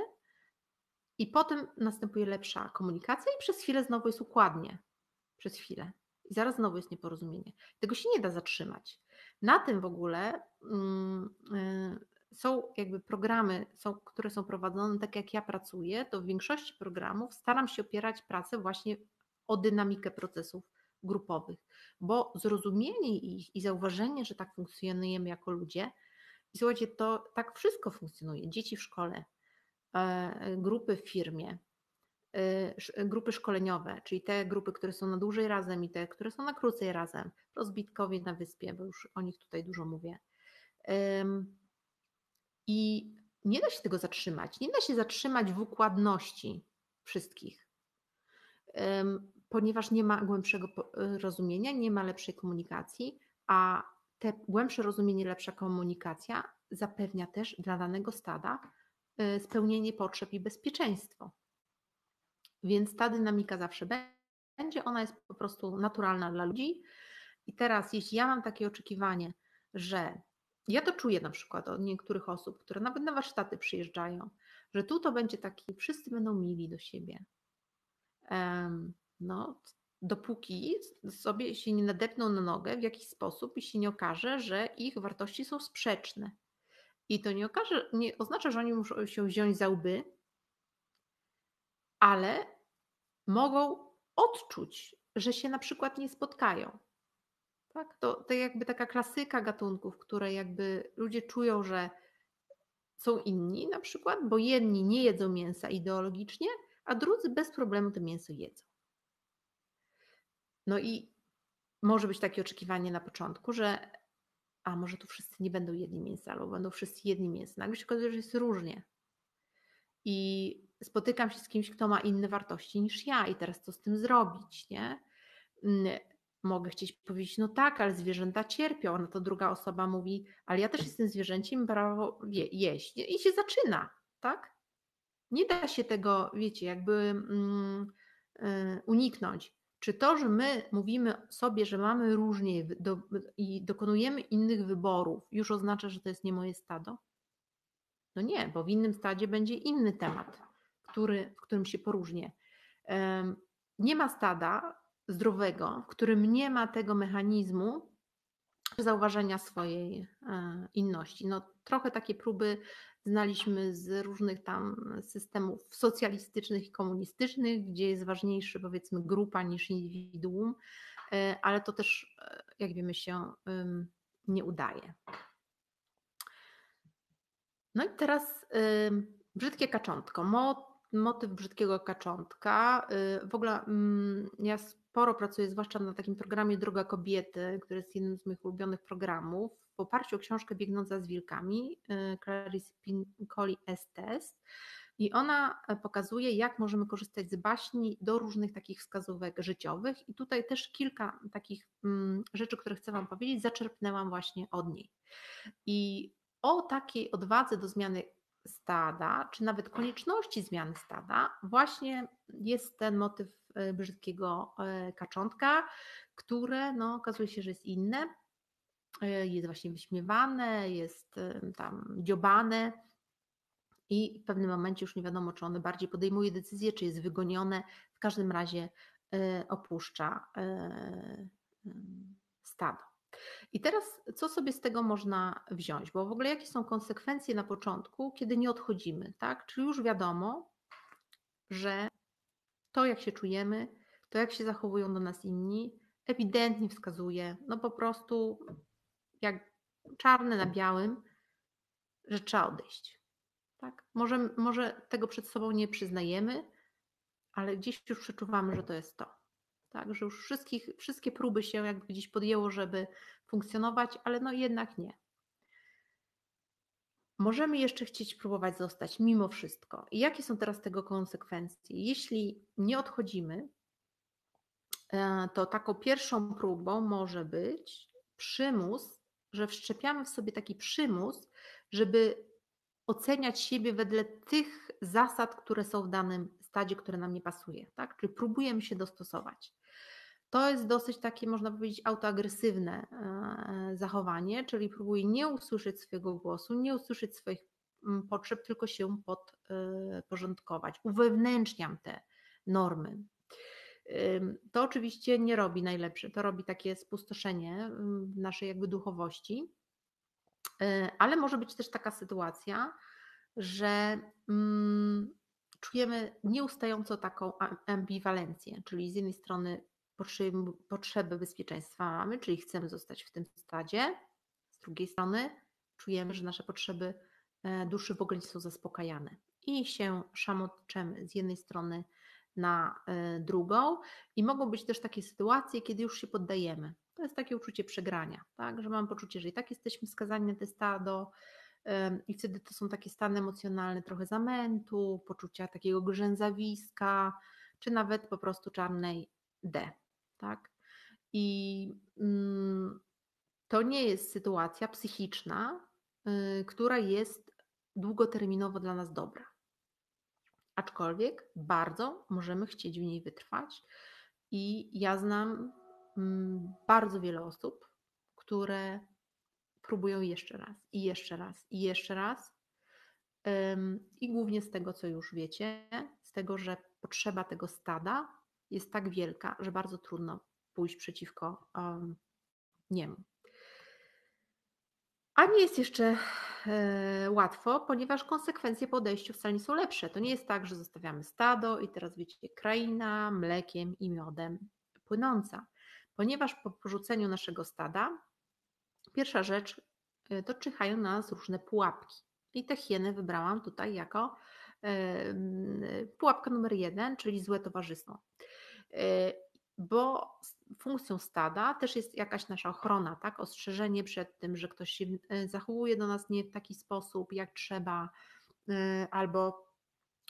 I potem następuje lepsza komunikacja i przez chwilę znowu jest układnie. Przez chwilę. I zaraz znowu jest nieporozumienie. Tego się nie da zatrzymać. Na tym w ogóle mm, y, są jakby programy, są, które są prowadzone tak jak ja pracuję, to w większości programów staram się opierać pracę właśnie o dynamikę procesów grupowych, bo zrozumienie ich i zauważenie, że tak funkcjonujemy jako ludzie, i słuchajcie, to tak wszystko funkcjonuje. Dzieci w szkole, grupy w firmie, e, grupy szkoleniowe, czyli te grupy, które są na dłużej razem i te, które są na krócej razem, rozbitkowie na wyspie, bo już o nich tutaj dużo mówię. I nie da się tego zatrzymać. Nie da się zatrzymać w układności wszystkich, ponieważ nie ma głębszego rozumienia, nie ma lepszej komunikacji, a te głębsze rozumienie, lepsza komunikacja zapewnia też dla danego stada spełnienie potrzeb i bezpieczeństwo. Więc ta dynamika zawsze będzie, ona jest po prostu naturalna dla ludzi. I teraz, jeśli ja mam takie oczekiwanie, że ja to czuję na przykład od niektórych osób, które nawet na warsztaty przyjeżdżają, że tu to będzie taki, wszyscy będą mili do siebie. No, dopóki sobie się nie nadepną na nogę w jakiś sposób i się nie okaże, że ich wartości są sprzeczne. I to nie, okaże, nie oznacza, że oni muszą się wziąć za łby, ale mogą odczuć, że się na przykład nie spotkają. Tak? To, to jakby taka klasyka gatunków, które jakby ludzie czują, że są inni na przykład, bo jedni nie jedzą mięsa ideologicznie, a drudzy bez problemu to mięso jedzą. No i może być takie oczekiwanie na początku, że a może tu wszyscy nie będą jedni mięsa, albo będą wszyscy jedni mięsa. Nagle się okazuje, że jest różnie. I spotykam się z kimś, kto ma inne wartości niż ja i teraz co z tym zrobić, nie? Mm, mogę chcieć powiedzieć, no tak, ale zwierzęta cierpią, no to druga osoba mówi, ale ja też jestem zwierzęciem, prawo je, jeść. I się zaczyna, tak? Nie da się tego, wiecie, jakby mm, y, uniknąć. Czy to, że my mówimy sobie, że mamy różnie do, i dokonujemy innych wyborów, już oznacza, że to jest nie moje stado? No nie, bo w innym stadzie będzie inny temat, który, w którym się poróżnię. Nie ma stada zdrowego, w którym nie ma tego mechanizmu zauważenia swojej e, inności. No, trochę takie próby znaliśmy z różnych tam systemów socjalistycznych i komunistycznych, gdzie jest ważniejszy powiedzmy grupa niż indywiduum, e, ale to też, e, jak wiemy, się nie udaje. No i teraz brzydkie kaczątko. Motyw brzydkiego kaczątka. W ogóle mm, ja sporo pracuję, zwłaszcza na takim programie Droga Kobiety, który jest jednym z moich ulubionych programów, w oparciu o książkę Biegnąca z wilkami y, Clarice Pincoli Estes. I ona pokazuje, jak możemy korzystać z baśni do różnych takich wskazówek życiowych. I tutaj też kilka takich mm, rzeczy, które chcę Wam powiedzieć, zaczerpnęłam właśnie od niej. I o takiej odwadze do zmiany stada, czy nawet konieczności zmiany stada, właśnie jest ten motyw brzydkiego e, kaczątka, które no, okazuje się, że jest inne, e, jest właśnie wyśmiewane, jest tam dziobane i w pewnym momencie już nie wiadomo, czy one bardziej podejmuje decyzję, czy jest wygonione, w każdym razie opuszcza stado. I teraz, co sobie z tego można wziąć? Bo w ogóle jakie są konsekwencje na początku, kiedy nie odchodzimy, tak? Czy już wiadomo, że to, jak się czujemy, to, jak się zachowują do nas inni, ewidentnie wskazuje, no po prostu jak czarne na białym, że trzeba odejść. Tak? Może, może tego przed sobą nie przyznajemy, ale gdzieś już przeczuwamy, że to jest to tak, że już wszystkich, wszystkie próby się jakby gdzieś podjęło, żeby funkcjonować, ale no jednak nie. Możemy jeszcze chcieć próbować zostać mimo wszystko. I jakie są teraz tego konsekwencje? Jeśli nie odchodzimy, e, to taką pierwszą próbą może być przymus, że wszczepiamy w sobie taki przymus, żeby oceniać siebie wedle tych zasad, które są w danym stadzie, które nam nie pasuje. Tak? Czyli próbujemy się dostosować. To jest dosyć takie, można powiedzieć, autoagresywne e, zachowanie, czyli próbuję nie usłyszeć swojego głosu, nie usłyszeć swoich mm, potrzeb, tylko się podporządkować. Uwewnętrzniam te normy. To oczywiście nie robi najlepsze, to robi takie spustoszenie w naszej jakby duchowości, e, ale może być też taka sytuacja, że mm, czujemy nieustająco taką ambiwalencję, czyli z jednej strony potrzeby bezpieczeństwa mamy, czyli chcemy zostać w tym stadzie. Z drugiej strony czujemy, że nasze potrzeby e, duszy w ogóle nie są zaspokajane i się szamoczemy z jednej strony na e, drugą i mogą być też takie sytuacje, kiedy już się poddajemy. To jest takie uczucie przegrania, tak? że mam poczucie, że i tak jesteśmy skazani na te stado i wtedy to są takie stany emocjonalne, trochę zamętu, poczucia takiego grzęzawiska, czy nawet po prostu czarnej D tak? I mm, to nie jest sytuacja psychiczna, y, która jest długoterminowo dla nas dobra. Aczkolwiek bardzo możemy chcieć w niej wytrwać. I ja znam mm, bardzo wiele osób, które próbują jeszcze raz, i jeszcze raz, i jeszcze raz. I głównie z tego, co już wiecie, z tego, że potrzeba tego stada jest tak wielka, że bardzo trudno pójść przeciwko um, niemu. A nie jest jeszcze e, łatwo, ponieważ konsekwencje po odejściu wcale nie są lepsze. To nie jest tak, że zostawiamy stado i teraz wiecie, kraina mlekiem i miodem płynąca. Ponieważ po porzuceniu naszego stada, pierwsza rzecz e, to czyhają na nas różne pułapki. I te hieny wybrałam tutaj jako e, pułapka numer jeden, czyli złe towarzystwo. E, bo funkcją stada też jest jakaś nasza ochrona, tak? Ostrzeżenie przed tym, że ktoś się zachowuje do nas nie w taki sposób, jak trzeba, albo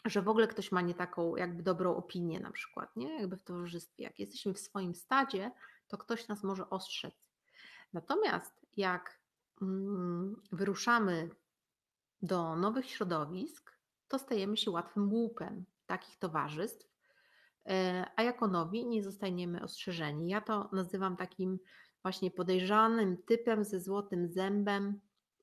że w ogóle ktoś ma nie taką jakby dobrą opinię na przykład, nie? Jakby w towarzystwie. Jak jesteśmy w swoim stadzie, to ktoś nas może ostrzec. Natomiast jak mm, wyruszamy do nowych środowisk, to stajemy się łatwym łupem takich towarzystw, a jako nowi nie zostaniemy ostrzeżeni. Ja to nazywam takim właśnie podejrzanym typem ze złotym zębem,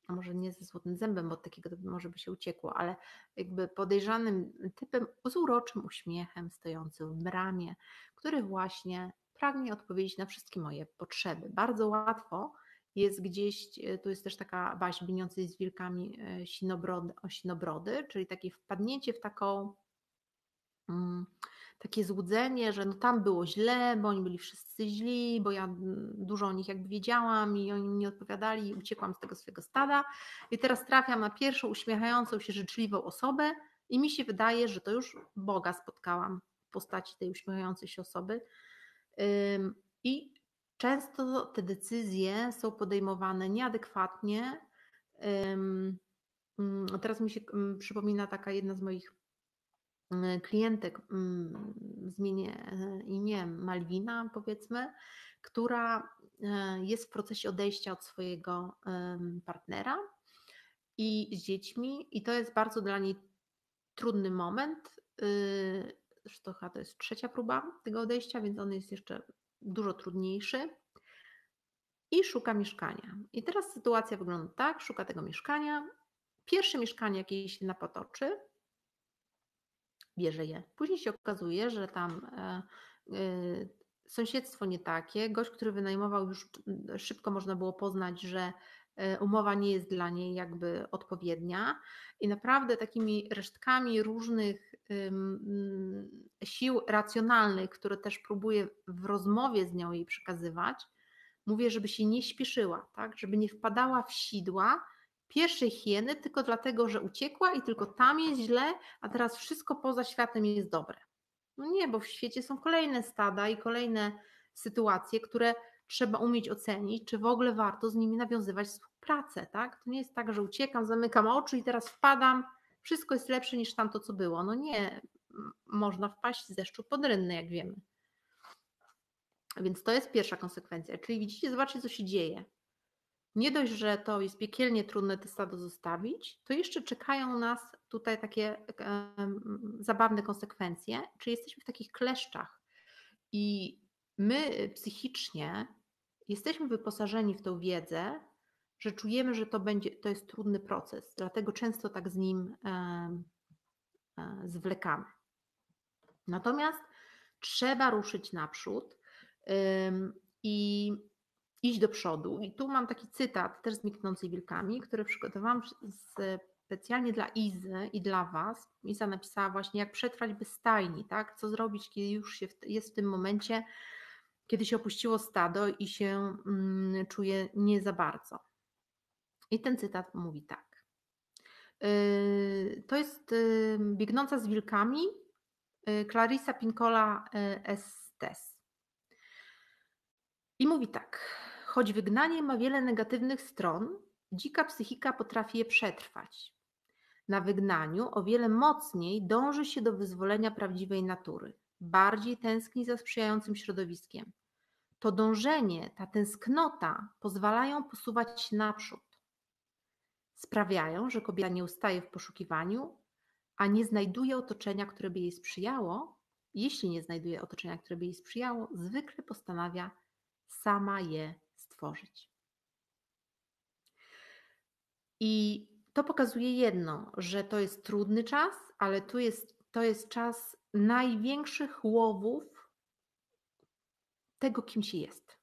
a może nie ze złotym zębem, bo takiego może by się uciekło, ale jakby podejrzanym typem z uroczym uśmiechem stojącym w bramie, który właśnie pragnie odpowiedzieć na wszystkie moje potrzeby. Bardzo łatwo jest gdzieś, e, tu jest też taka baśń biniącej z wilkami e, sinobrody, o sinobrody, czyli takie wpadnięcie w taką mm, takie złudzenie, że no tam było źle, bo oni byli wszyscy źli, bo ja dużo o nich jakby wiedziałam i oni mi odpowiadali i uciekłam z tego swojego stada i teraz trafiam na pierwszą uśmiechającą się, życzliwą osobę i mi się wydaje, że to już Boga spotkałam w postaci tej uśmiechającej się osoby i często te decyzje są podejmowane nieadekwatnie. Mm, teraz mi się przypomina taka jedna z moich klientek, mm, zmienię e, imię Malwina, powiedzmy, która e, jest w procesie odejścia od swojego partnera i z dziećmi, i to jest bardzo dla niej trudny moment. Y, zresztą to jest trzecia próba tego odejścia, więc on jest jeszcze dużo trudniejszy. I szuka mieszkania. I teraz sytuacja wygląda tak: szuka tego mieszkania. Pierwsze mieszkanie, jakie się napotoczy, bierze je. Później się okazuje, że tam e, e, sąsiedztwo nie takie. Gość, który wynajmował, już szybko można było poznać, że e, umowa nie jest dla niej jakby odpowiednia i naprawdę takimi resztkami różnych sił racjonalnych, które też próbuję w rozmowie z nią jej przekazywać, mówię, żeby się nie śpieszyła, tak? żeby nie wpadała w sidła, pierwszej hieny tylko dlatego, że uciekła i tylko tam jest źle, a teraz wszystko poza światem jest dobre. No nie, bo w świecie są kolejne stada i kolejne sytuacje, które trzeba umieć ocenić, czy w ogóle warto z nimi nawiązywać współpracę, tak? To nie jest tak, że uciekam, zamykam oczy i teraz wpadam, wszystko jest lepsze niż tamto, co było. No nie, można wpaść z deszczu pod jak wiemy. Więc to jest pierwsza konsekwencja. Czyli widzicie, zobaczcie, co się dzieje nie dość, że to jest piekielnie trudne te stado zostawić, to jeszcze czekają nas tutaj takie zabawne konsekwencje, czyli jesteśmy w takich kleszczach i my psychicznie jesteśmy wyposażeni w tą wiedzę, że czujemy, że to będzie, to jest trudny proces, dlatego często tak z nim e, zwlekamy. Natomiast trzeba ruszyć naprzód i iść do przodu. I tu mam taki cytat też z Miknącej Wilkami, który przygotowałam specjalnie dla Izy i dla Was. Iza napisała właśnie, jak przetrwać bez stajni, tak? Co zrobić, kiedy już się jest w tym momencie, kiedy się opuściło stado i się mm, czuje nie za bardzo. I ten cytat mówi tak. Yy, to jest yy, Biegnąca z wilkami yy, Clarissa Pinkola Estes. I mówi tak. Choć wygnanie ma wiele negatywnych stron, dzika psychika potrafi je przetrwać. Na wygnaniu o wiele mocniej dąży się do wyzwolenia prawdziwej natury, bardziej tęskni za sprzyjającym środowiskiem. To dążenie, ta tęsknota pozwalają posuwać się naprzód. Sprawiają, że kobieta nie ustaje w poszukiwaniu, a nie znajduje otoczenia, które by jej sprzyjało. Jeśli nie znajduje otoczenia, które by jej sprzyjało, zwykle postanawia sama je stworzyć. I to pokazuje jedno, że to jest trudny czas, ale tu jest, to jest czas największych łowów tego, kim się jest.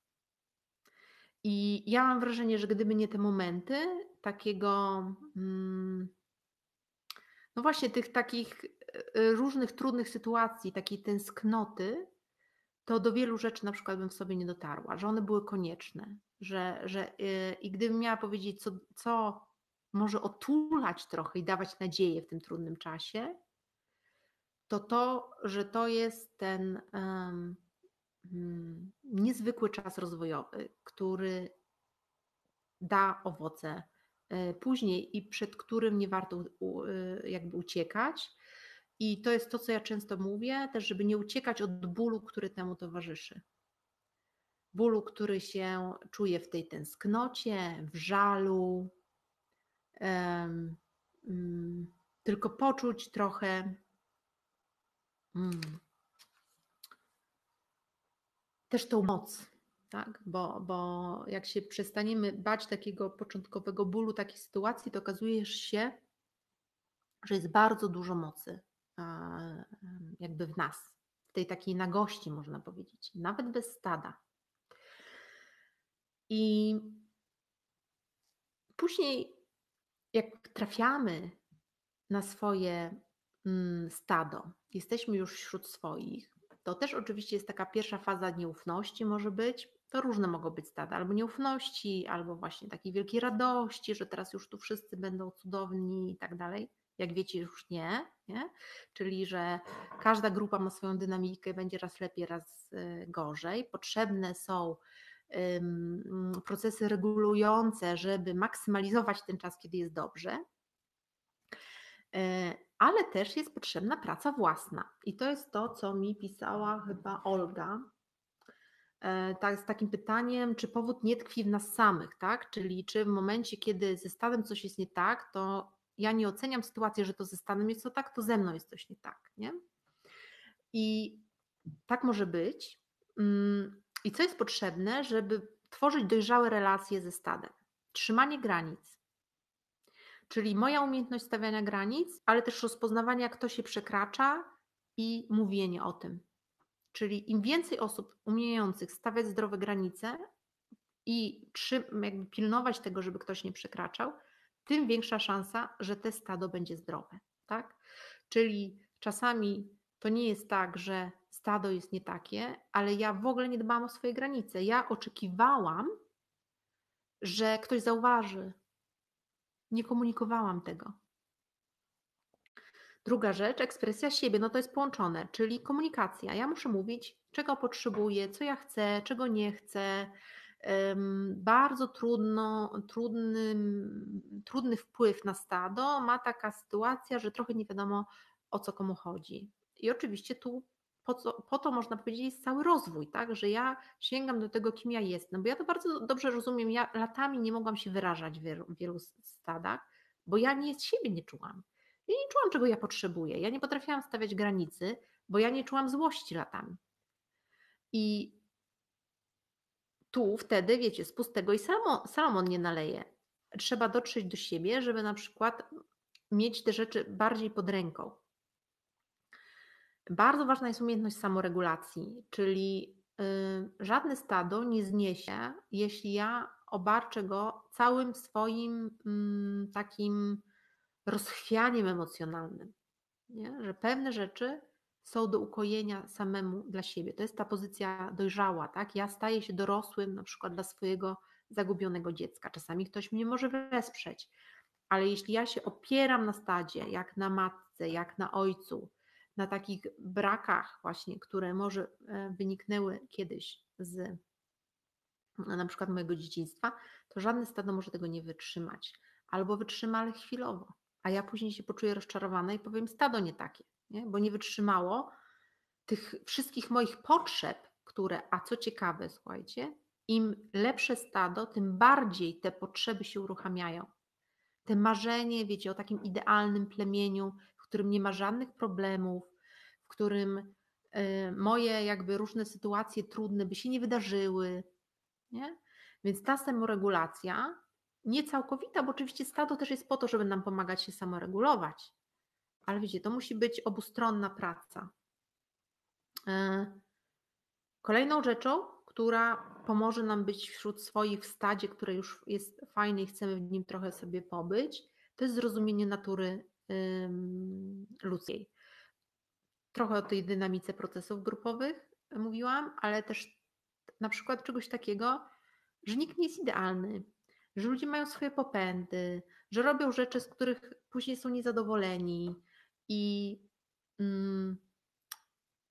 I ja mam wrażenie, że gdyby nie te momenty takiego, mm, no właśnie tych takich e, różnych trudnych sytuacji, takiej tęsknoty, to do wielu rzeczy na przykład bym w sobie nie dotarła, że one były konieczne, że, że yy, i gdybym miała powiedzieć, co, co może otulać trochę i dawać nadzieję w tym trudnym czasie, to to, że to jest ten um, niezwykły czas rozwojowy, który da owoce e, później i przed którym nie warto e, jakby uciekać. I to jest to, co ja często mówię, też, żeby nie uciekać od bólu, który temu towarzyszy. Bólu, który się czuje w tej tęsknocie, w żalu, um, tylko poczuć trochę um, też tą moc, tak? Bo, bo jak się przestaniemy bać takiego początkowego bólu, takiej sytuacji, to okazuje się, że jest bardzo dużo mocy jakby w nas, w tej takiej nagości, można powiedzieć, nawet bez stada. I później, jak trafiamy na swoje mm, stado, jesteśmy już wśród swoich, to też oczywiście jest taka pierwsza faza nieufności, może być. To różne mogą być stada, albo nieufności, albo właśnie takiej wielkiej radości, że teraz już tu wszyscy będą cudowni i tak dalej. Jak wiecie, już nie, nie? Czyli, że każda grupa ma swoją dynamikę, będzie raz lepiej, raz y, gorzej. Potrzebne są procesy regulujące, żeby maksymalizować ten czas, kiedy jest dobrze. E, ale też jest potrzebna praca własna. I to jest to, co mi pisała chyba Olga. Tak, z takim pytaniem, czy powód nie tkwi w nas samych, tak? Czyli czy w momencie, kiedy ze stadem coś jest nie tak, to ja nie oceniam sytuacji, że to ze stanem jest to tak, to ze mną jest coś nie tak, nie? I tak może być. I co jest potrzebne, żeby tworzyć dojrzałe relacje ze stadem? Trzymanie granic, Czyli moja umiejętność stawiania granic, ale też rozpoznawania, kto się przekracza i mówienie o tym. Czyli im więcej osób umiejących stawiać zdrowe granice i jakby pilnować tego, żeby ktoś nie przekraczał, tym większa szansa, że te stado będzie zdrowe. Tak? Czyli czasami to nie jest tak, że stado jest nie takie, ale ja w ogóle nie dbałam o swoje granice. Ja oczekiwałam, że ktoś zauważy, nie komunikowałam tego. Druga rzecz, ekspresja siebie, no to jest połączone, czyli komunikacja. Ja muszę mówić, czego potrzebuję, co ja chcę, czego nie chcę. Bardzo trudno, trudny, trudny wpływ na stado ma taka sytuacja, że trochę nie wiadomo o co komu chodzi. I oczywiście tu po, co, po to można powiedzieć jest cały rozwój, tak? że ja sięgam do tego, kim ja jestem, bo ja to bardzo dobrze rozumiem, ja latami nie mogłam się wyrażać w wielu, stadach, bo ja nie z siebie nie czułam. Ja nie czułam, czego ja potrzebuję. Ja nie potrafiłam stawiać granicy, bo ja nie czułam złości latami. I tu wtedy, wiecie, z pustego i Salomon, Salomon nie naleje. Trzeba dotrzeć do siebie, żeby na przykład mieć te rzeczy bardziej pod ręką. Bardzo ważna jest umiejętność samoregulacji, czyli y, żadne stado nie zniesie, jeśli ja obarczę go całym swoim mm, takim rozchwianiem emocjonalnym. Nie? Że pewne rzeczy są do ukojenia samemu dla siebie. To jest ta pozycja dojrzała, tak? Ja staję się dorosłym na przykład dla swojego zagubionego dziecka. Czasami ktoś mnie może wesprzeć, ale jeśli ja się opieram na stadzie, jak na matce, jak na ojcu, na takich brakach właśnie, które może e, wyniknęły kiedyś z na przykład mojego dzieciństwa, to żadne stado może tego nie wytrzymać. Albo wytrzyma, ale chwilowo. A ja później się poczuję rozczarowana i powiem, stado nie takie, nie? bo nie wytrzymało tych wszystkich moich potrzeb, które, a co ciekawe, słuchajcie, im lepsze stado, tym bardziej te potrzeby się uruchamiają. Te marzenie, wiecie, o takim idealnym plemieniu, którym nie ma żadnych problemów, w którym y, moje jakby różne sytuacje trudne by się nie wydarzyły. Nie? Więc ta samoregulacja, nie całkowita, bo oczywiście stado też jest po to, żeby nam pomagać się samoregulować. Ale wiecie, to musi być obustronna praca. E, kolejną rzeczą, która pomoże nam być wśród swoich w stadzie, które już jest fajne i chcemy w nim trochę sobie pobyć, to jest zrozumienie natury ludzkiej. Trochę o tej dynamice procesów grupowych mówiłam, ale też na przykład czegoś takiego, że nikt nie jest idealny, że ludzie mają swoje popędy, że robią rzeczy, z których później są niezadowoleni i, mm,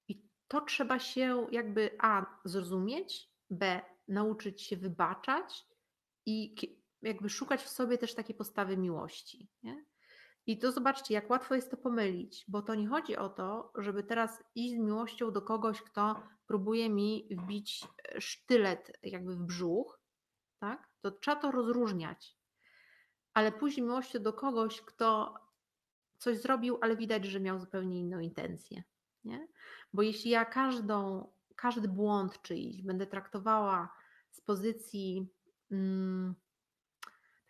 i to trzeba się jakby A zrozumieć, B nauczyć się wybaczać i jakby szukać w sobie też takiej postawy miłości. Nie? I to zobaczcie, jak łatwo jest to pomylić, bo to nie chodzi o to, żeby teraz iść z miłością do kogoś, kto próbuje mi wbić e, sztylet jakby w brzuch, tak? To trzeba to rozróżniać. Ale później miłością do kogoś, kto coś zrobił, ale widać, że miał zupełnie inną intencję. Nie? Bo jeśli ja każdą, każdy błąd czyjś będę traktowała z pozycji mm,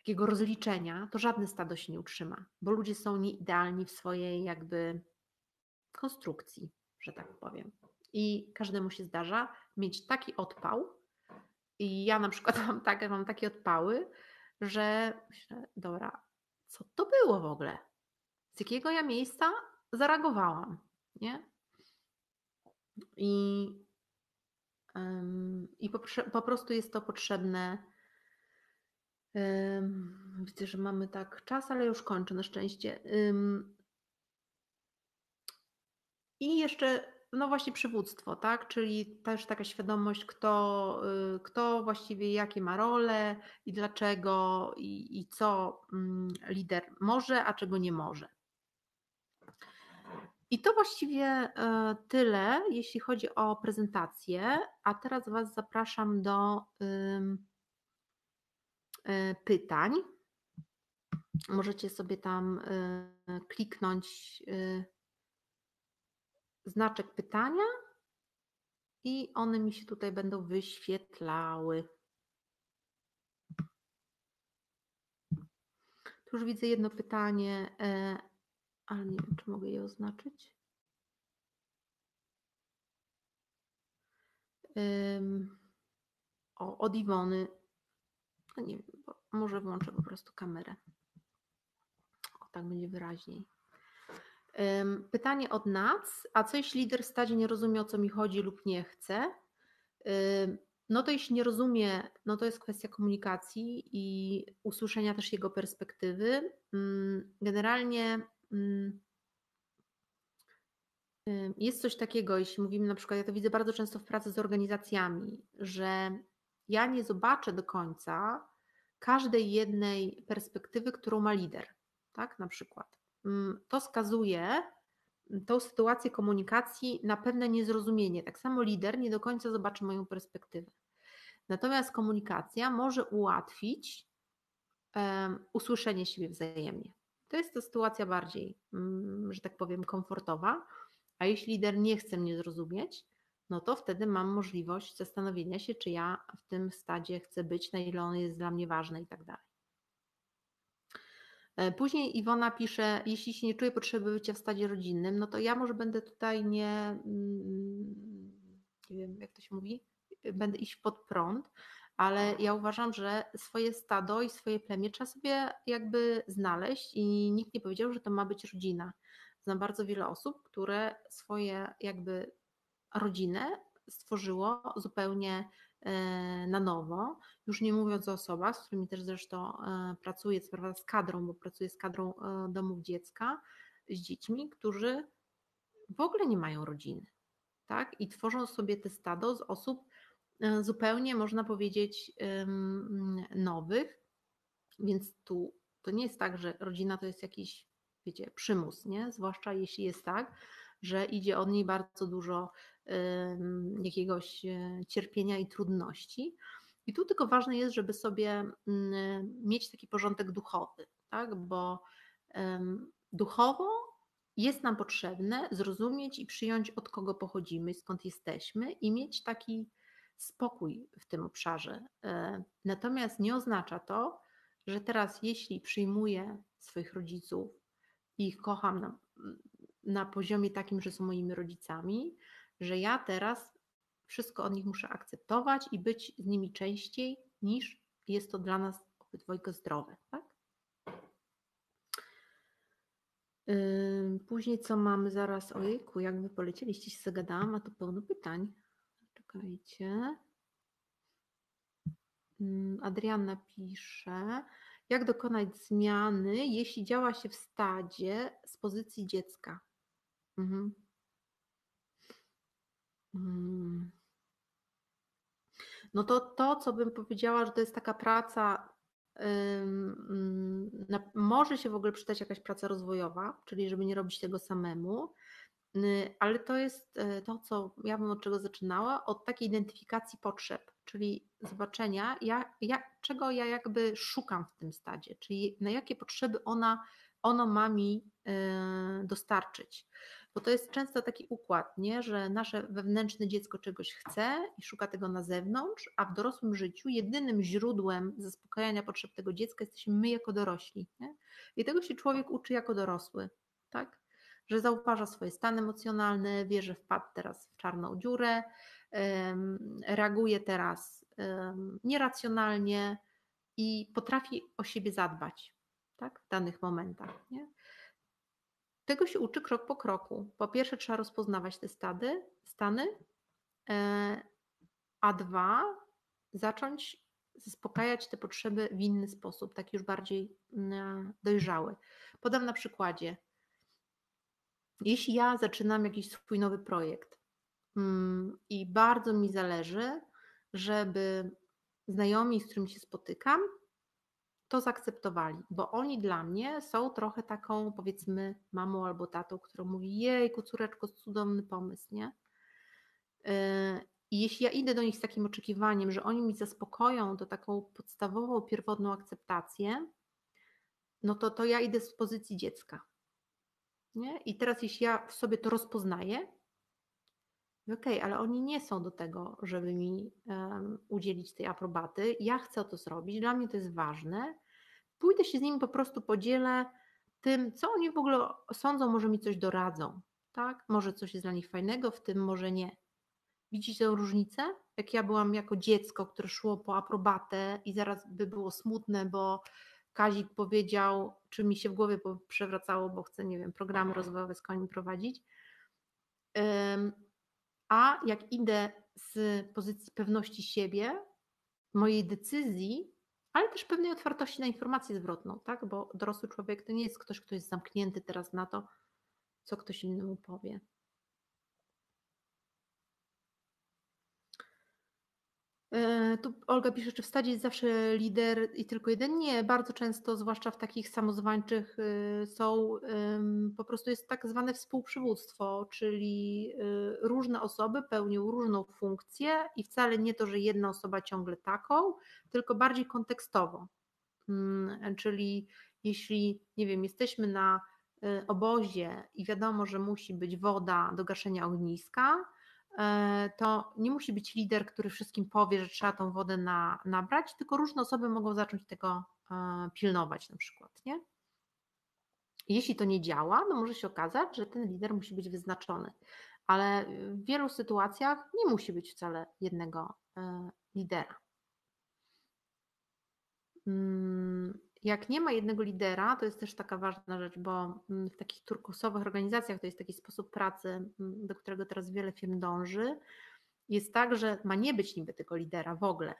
takiego rozliczenia, to żadne stado się nie utrzyma, bo ludzie są nieidealni w swojej jakby konstrukcji, że tak powiem. I każdemu się zdarza mieć taki odpał. I ja na przykład mam, takie, mam takie odpały, że myślę, dobra, co to było w ogóle? Z jakiego ja miejsca zareagowałam, nie? I, um, i po, po prostu jest to potrzebne Widzę, że mamy tak czas, ale już kończę na szczęście. I jeszcze, no właśnie przywództwo, tak? Czyli też taka świadomość, kto, y, kto właściwie jakie ma role i dlaczego i, i co mm, lider może, a czego nie może. I to właściwie e, tyle, jeśli chodzi o prezentację. A teraz Was zapraszam do E, pytań. Możecie sobie tam e, kliknąć e, znaczek pytania i one mi się tutaj będą wyświetlały. Tu już widzę jedno pytanie, ale nie wiem, czy mogę je oznaczyć. O, od Iwony no nie wiem, może włączę po prostu kamerę. O, tak będzie wyraźniej. Pytanie od nas. A co jeśli lider w stadzie nie rozumie, o co mi chodzi lub nie chce? No to jeśli nie rozumie, no to jest kwestia komunikacji i usłyszenia też jego perspektywy. Generalnie jest coś takiego, jeśli mówimy na przykład, ja to widzę bardzo często w pracy z organizacjami, że ja nie zobaczę do końca każdej jednej perspektywy, którą ma lider, tak? Na przykład. Mm, to skazuje tą sytuację komunikacji na pewne niezrozumienie. Tak samo lider nie do końca zobaczy moją perspektywę. Natomiast komunikacja może ułatwić um, usłyszenie siebie wzajemnie. To jest to sytuacja bardziej, um, że tak powiem, komfortowa. A jeśli lider nie chce mnie zrozumieć, no to wtedy mam możliwość zastanowienia się, czy ja w tym stadzie chcę być, na ile on jest dla mnie ważny i tak dalej. E, później Iwona pisze, jeśli się nie czuję potrzeby bycia w stadzie rodzinnym, no to ja może będę tutaj nie, mm, nie wiem jak to się mówi, będę iść pod prąd, ale ja uważam, że swoje stado i swoje plemię trzeba sobie jakby znaleźć i nikt nie powiedział, że to ma być rodzina. Znam bardzo wiele osób, które swoje jakby rodzinę stworzyło zupełnie e, na nowo, już nie mówiąc o osobach, z którymi też zresztą e, pracuję, z kadrą, bo pracuję z kadrą e, domów dziecka, z dziećmi, którzy w ogóle nie mają rodziny, tak? I tworzą sobie te stado z osób zupełnie, można powiedzieć, nowych, więc tu to nie jest tak, że rodzina to jest jakiś, wiecie, przymus, nie? Zwłaszcza jeśli jest tak, że idzie od niej bardzo dużo jakiegoś e, cierpienia i trudności. I tu tylko ważne jest, żeby sobie mm, mieć taki porządek duchowy, tak? bo duchowo jest nam potrzebne zrozumieć i przyjąć, od kogo pochodzimy, skąd jesteśmy, i mieć taki spokój w tym obszarze. E, natomiast nie oznacza to, że teraz, jeśli przyjmuję swoich rodziców i ich kocham na, poziomie takim, że są moimi rodzicami, że ja teraz wszystko od nich muszę akceptować i być z nimi częściej niż jest to dla nas obydwojga zdrowe. Tak? Później co mamy zaraz? Ojejku, jak wy polecieliście się zagadałam, a to pełno pytań. Czekajcie. Adrianna pisze, jak dokonać zmiany, jeśli działa się w stadzie z pozycji dziecka? Mhm. Mm. No to to, co bym powiedziała, że to jest taka praca, może się w ogóle przydać jakaś praca rozwojowa, czyli żeby nie robić tego samemu, ale to jest e, to, co ja bym od czego zaczynała, od takiej identyfikacji potrzeb, czyli zobaczenia, ja, ja, czego ja jakby szukam w tym stadzie, czyli na jakie potrzeby ona, ono ma mi e, dostarczyć. Bo to jest często taki układ, nie? że nasze wewnętrzne dziecko czegoś chce i szuka tego na zewnątrz, a w dorosłym życiu jedynym źródłem zaspokajania potrzeb tego dziecka jesteśmy my jako dorośli. Nie? I tego się człowiek uczy jako dorosły, tak? że zauważa swoje stany emocjonalne, wie, że wpadł teraz w czarną dziurę, reaguje teraz nieracjonalnie i potrafi o siebie zadbać tak? w danych momentach. Nie? Tego się uczy krok po kroku. Po pierwsze, trzeba rozpoznawać te stady, stany, e, a dwa, zacząć zaspokajać te potrzeby w inny sposób, taki już bardziej mm, dojrzały. Podam na przykładzie. Jeśli ja zaczynam jakiś swój nowy projekt mm, i bardzo mi zależy, żeby znajomi, z którymi się spotykam, to zaakceptowali, bo oni dla mnie są trochę taką, powiedzmy, mamą albo tatą, która mówi: Jejku, córeczko, cudowny pomysł, nie? Yy, I jeśli ja idę do nich z takim oczekiwaniem, że oni mi zaspokoją to taką podstawową, pierwotną akceptację, no to, to ja idę z pozycji dziecka. Nie? I teraz, jeśli ja w sobie to rozpoznaję, okej, okay, ale oni nie są do tego, żeby mi um, udzielić tej aprobaty. Ja chcę to zrobić, dla mnie to jest ważne. Pójdę się z nimi po prostu podzielę tym, co oni w ogóle sądzą, może mi coś doradzą. Tak? Może coś jest dla nich fajnego, w tym może nie. Widzicie tę różnicę? Jak ja byłam jako dziecko, które szło po aprobatę i zaraz by było smutne, bo Kazik powiedział, czy mi się w głowie przewracało, bo chcę, nie wiem, programy rozwojowe z koniu prowadzić. A jak idę z pozycji pewności siebie, mojej decyzji, ale też pewnej otwartości na informację zwrotną, tak? Bo dorosły człowiek to nie jest ktoś, kto jest zamknięty teraz na to, co ktoś innemu powie. Tu Olga pisze, czy w stadzie jest zawsze lider i tylko jeden? Nie, bardzo często, zwłaszcza w takich samozwańczych, y, są po prostu jest tak zwane współprzywództwo, czyli y, różne osoby pełnią różną funkcję i wcale nie to, że jedna osoba ciągle taką, tylko bardziej kontekstowo. Mm, czyli jeśli, nie wiem, jesteśmy na y, obozie i wiadomo, że musi być woda do gaszenia ogniska, E, to nie musi być lider, który wszystkim powie, że trzeba tą wodę na, nabrać, tylko różne osoby mogą zacząć tego e, pilnować na przykład, nie? Jeśli to nie działa, no może się okazać, że ten lider musi być wyznaczony, ale w wielu sytuacjach nie musi być wcale jednego e, lidera. Mm, jak nie ma jednego lidera, to jest też taka ważna rzecz, bo mm, w takich turkusowych organizacjach to jest taki sposób pracy, mm, do którego teraz wiele firm dąży. Jest tak, że ma nie być niby tego lidera w ogóle,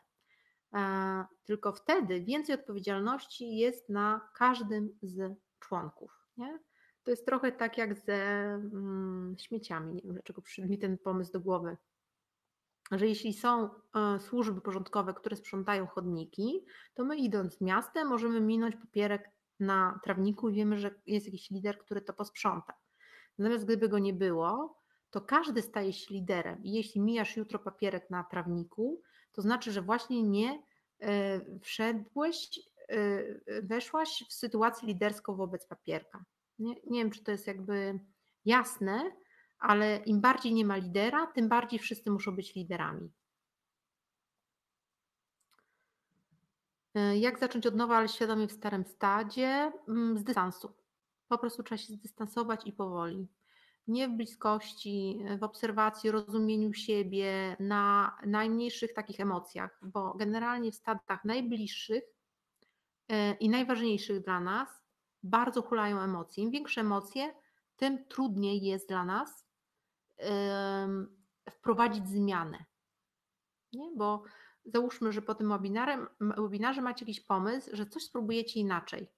tylko wtedy więcej odpowiedzialności jest na każdym z członków. Nie? To jest trochę tak jak ze mm, śmieciami. Nie wiem, dlaczego przyszedł mi ten pomysł do głowy że jeśli są e, służby porządkowe, które sprzątają chodniki, to my idąc miastem możemy minąć papierek na trawniku i wiemy, że jest jakiś lider, który to posprząta. Natomiast gdyby go nie było, to każdy staje się liderem i jeśli mijasz jutro papierek na trawniku, to znaczy, że właśnie nie e, wszedłeś, e, weszłaś w sytuację liderską wobec papierka. Nie, nie wiem, czy to jest jakby jasne, ale im bardziej nie ma lidera, tym bardziej wszyscy muszą być liderami. E, jak zacząć od nowa, ale świadomie w starym stadzie? Mm, z dystansu. Po prostu trzeba się zdystansować i powoli. nie w bliskości, w obserwacji, rozumieniu siebie, na najmniejszych takich emocjach, bo generalnie w stadach najbliższych e, i najważniejszych dla nas bardzo hulają emocje. Im większe emocje, tym trudniej jest dla nas wprowadzić zmianę. Nie? Bo załóżmy, że po tym webinarze macie jakiś pomysł, że coś spróbujecie inaczej.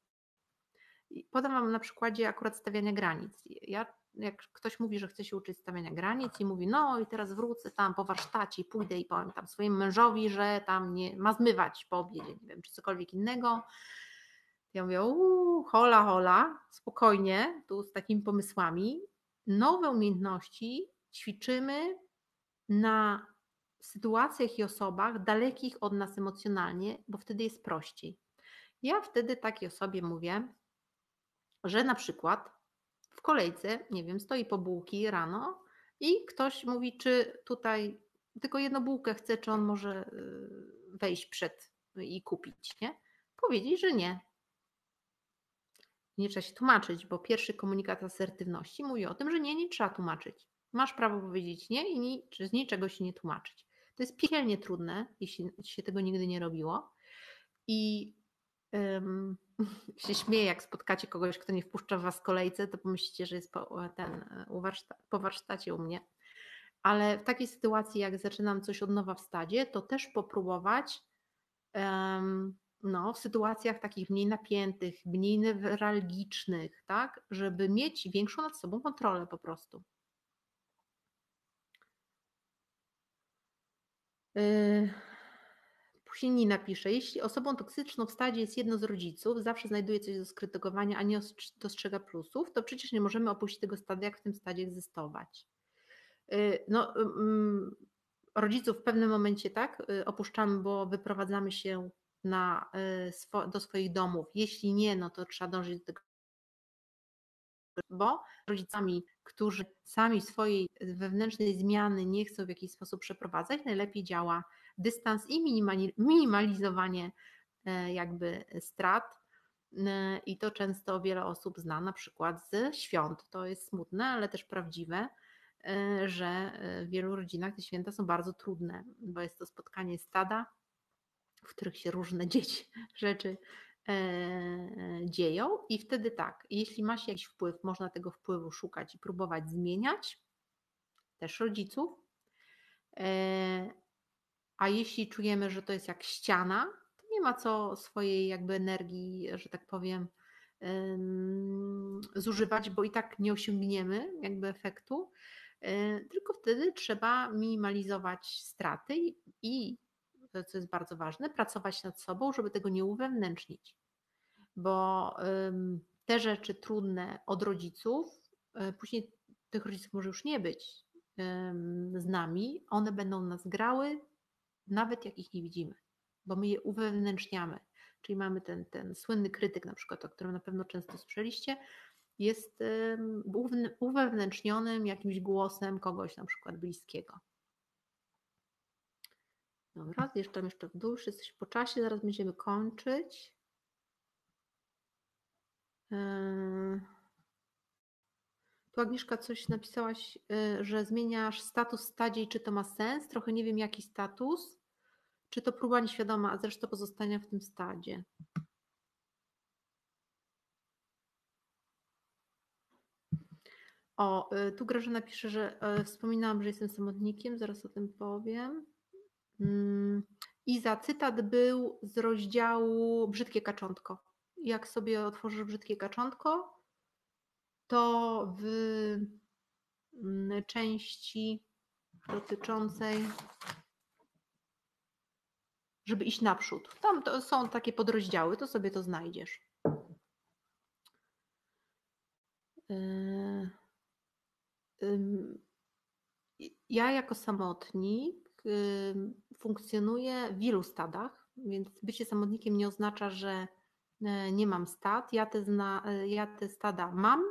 Podam Wam na przykładzie akurat stawiania granic. Ja, jak ktoś mówi, że chce się uczyć stawiania granic i mówi, no i teraz wrócę tam po warsztacie i pójdę i powiem tam swojemu mężowi, że tam nie ma zmywać po obiedzie, nie wiem, czy cokolwiek innego. Ja mówię, uuu, hola, hola, spokojnie, tu z takimi pomysłami. Nowe umiejętności ćwiczymy na sytuacjach i osobach dalekich od nas emocjonalnie, bo wtedy jest prościej. Ja wtedy takiej osobie mówię, że na przykład w kolejce, nie wiem, stoi po bułki rano i ktoś mówi, czy tutaj tylko jedną bułkę chce, czy on może y, wejść przed i kupić, nie? Powiedzieć, że nie. Nie trzeba się tłumaczyć, bo pierwszy komunikat asertywności mówi o tym, że nie, nie trzeba tłumaczyć. Masz prawo powiedzieć nie i ni, z niczego się nie tłumaczyć. To jest piekielnie trudne, jeśli się tego nigdy nie robiło. I um, się śmieję, jak spotkacie kogoś, kto nie wpuszcza w was kolejce, to pomyślicie, że jest po, ten, warsztat, po warsztacie u mnie. Ale w takiej sytuacji, jak zaczynam coś od nowa w stadzie, to też popróbować um, no, w sytuacjach takich mniej napiętych, mniej newralgicznych, tak, żeby mieć większą nad sobą kontrolę po prostu. Yy, później Nina napisze, jeśli osobą toksyczną w stadzie jest jedno z rodziców, zawsze znajduje coś do skrytykowania, a nie dostrzega plusów, to przecież nie możemy opuścić tego stadia, jak w tym stadzie egzystować. Yy, no, mm, rodziców w pewnym momencie tak yy, opuszczamy, bo wyprowadzamy się na, do swoich domów. Jeśli nie, no to trzeba dążyć do tego, bo rodzicami, którzy sami swojej wewnętrznej zmiany nie chcą w jakiś sposób przeprowadzać, najlepiej działa dystans i minimalizowanie e, jakby strat. E, I to często wiele osób zna, na przykład ze świąt. To jest smutne, ale też prawdziwe, e, że w wielu rodzinach te święta są bardzo trudne, bo jest to spotkanie stada, w których się różne dzieci, rzeczy E, dzieją i wtedy tak, jeśli ma się jakiś wpływ, można tego wpływu szukać i próbować zmieniać, też rodziców. E, a jeśli czujemy, że to jest jak ściana, to nie ma co swojej jakby energii, że tak powiem, zużywać, bo i tak nie osiągniemy jakby efektu, e, tylko wtedy trzeba minimalizować straty i to co jest bardzo ważne, pracować nad sobą, żeby tego nie uwewnętrznić. Bo te rzeczy trudne od rodziców, e, później tych rodziców może już nie być z nami, one będą nas grały, nawet jak ich nie widzimy, bo my je uwewnętrzniamy. Czyli mamy ten, ten słynny krytyk, na przykład, o którym na pewno często słyszeliście, jest uwewnętrznionym jakimś głosem kogoś na przykład bliskiego. Dobra, zjeżdżam jeszcze w dół, jesteś po czasie, zaraz będziemy kończyć. Yy. Tu Agnieszka coś napisałaś, yy, że zmieniasz status stadzie i czy to ma sens? Trochę nie wiem jaki status. Czy to próba nieświadoma, a zresztą pozostania w tym stadzie? O, yy, tu Grażyna pisze, że wspominałam, że jestem samotnikiem, zaraz o tym powiem. Mm, I za cytat był z rozdziału Brzydkie kaczątko. Jak sobie otworzysz Brzydkie kaczątko, to w mm, części dotyczącej, żeby iść naprzód. Tam są takie podrozdziały, to sobie to znajdziesz. Yy, ja jako samotnik funkcjonuje w wielu stadach, więc bycie samotnikiem nie oznacza, że e, nie mam stad. Ja te, zna, e, ja te stada mam,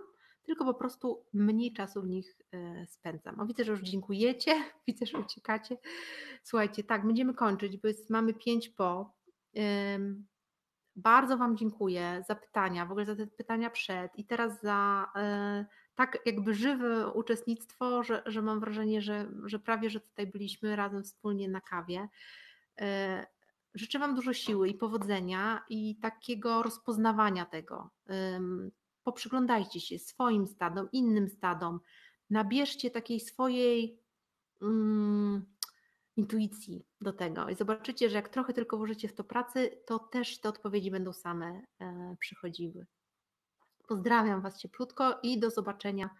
tylko po prostu mniej czasu w nich e, spędzam. O, widzę, że już dziękujecie, widzę, że uciekacie. Słuchajcie, tak, będziemy kończyć, bo jest, mamy pięć po. Bardzo Wam dziękuję za pytania, w ogóle za te pytania przed i teraz za tak jakby żywe uczestnictwo, że, że mam wrażenie, że, że prawie, że tutaj byliśmy razem wspólnie na kawie. E, życzę Wam dużo siły i powodzenia i takiego rozpoznawania tego. Poprzyglądajcie się swoim stadom, innym stadom, nabierzcie takiej swojej mm, intuicji do tego i zobaczycie, że jak trochę tylko włożycie w to pracy, to też te odpowiedzi będą same e, przychodziły. Pozdrawiam Was cieplutko i do zobaczenia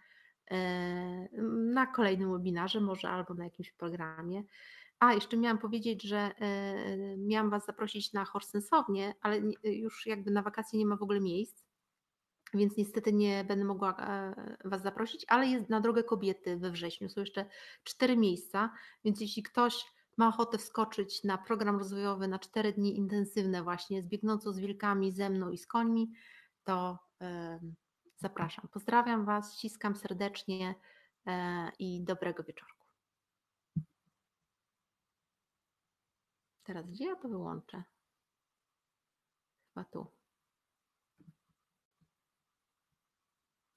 e, na kolejnym webinarze, może albo na jakimś programie. A, jeszcze miałam powiedzieć, że e, miałam Was zaprosić na Horsensownię, ale już jakby na wakacje nie ma w ogóle miejsc, więc niestety nie będę mogła e, Was zaprosić, ale jest na drogę kobiety we wrześniu. Są jeszcze cztery miejsca, więc jeśli ktoś ma ochotę wskoczyć na program rozwojowy na cztery dni intensywne właśnie z biegnącą z wilkami, ze mną i z końmi, to zapraszam. Pozdrawiam Was, ściskam serdecznie e, i dobrego wieczorku. Teraz gdzie ja to wyłączę? Chyba tu.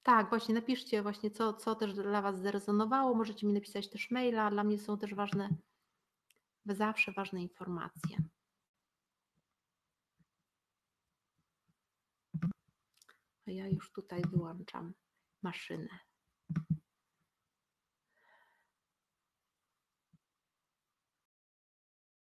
Tak, właśnie napiszcie właśnie, co, co też dla Was zarezonowało. Możecie mi napisać też maila. Dla mnie są też ważne, zawsze ważne informacje. A ja już tutaj wyłączam maszynę.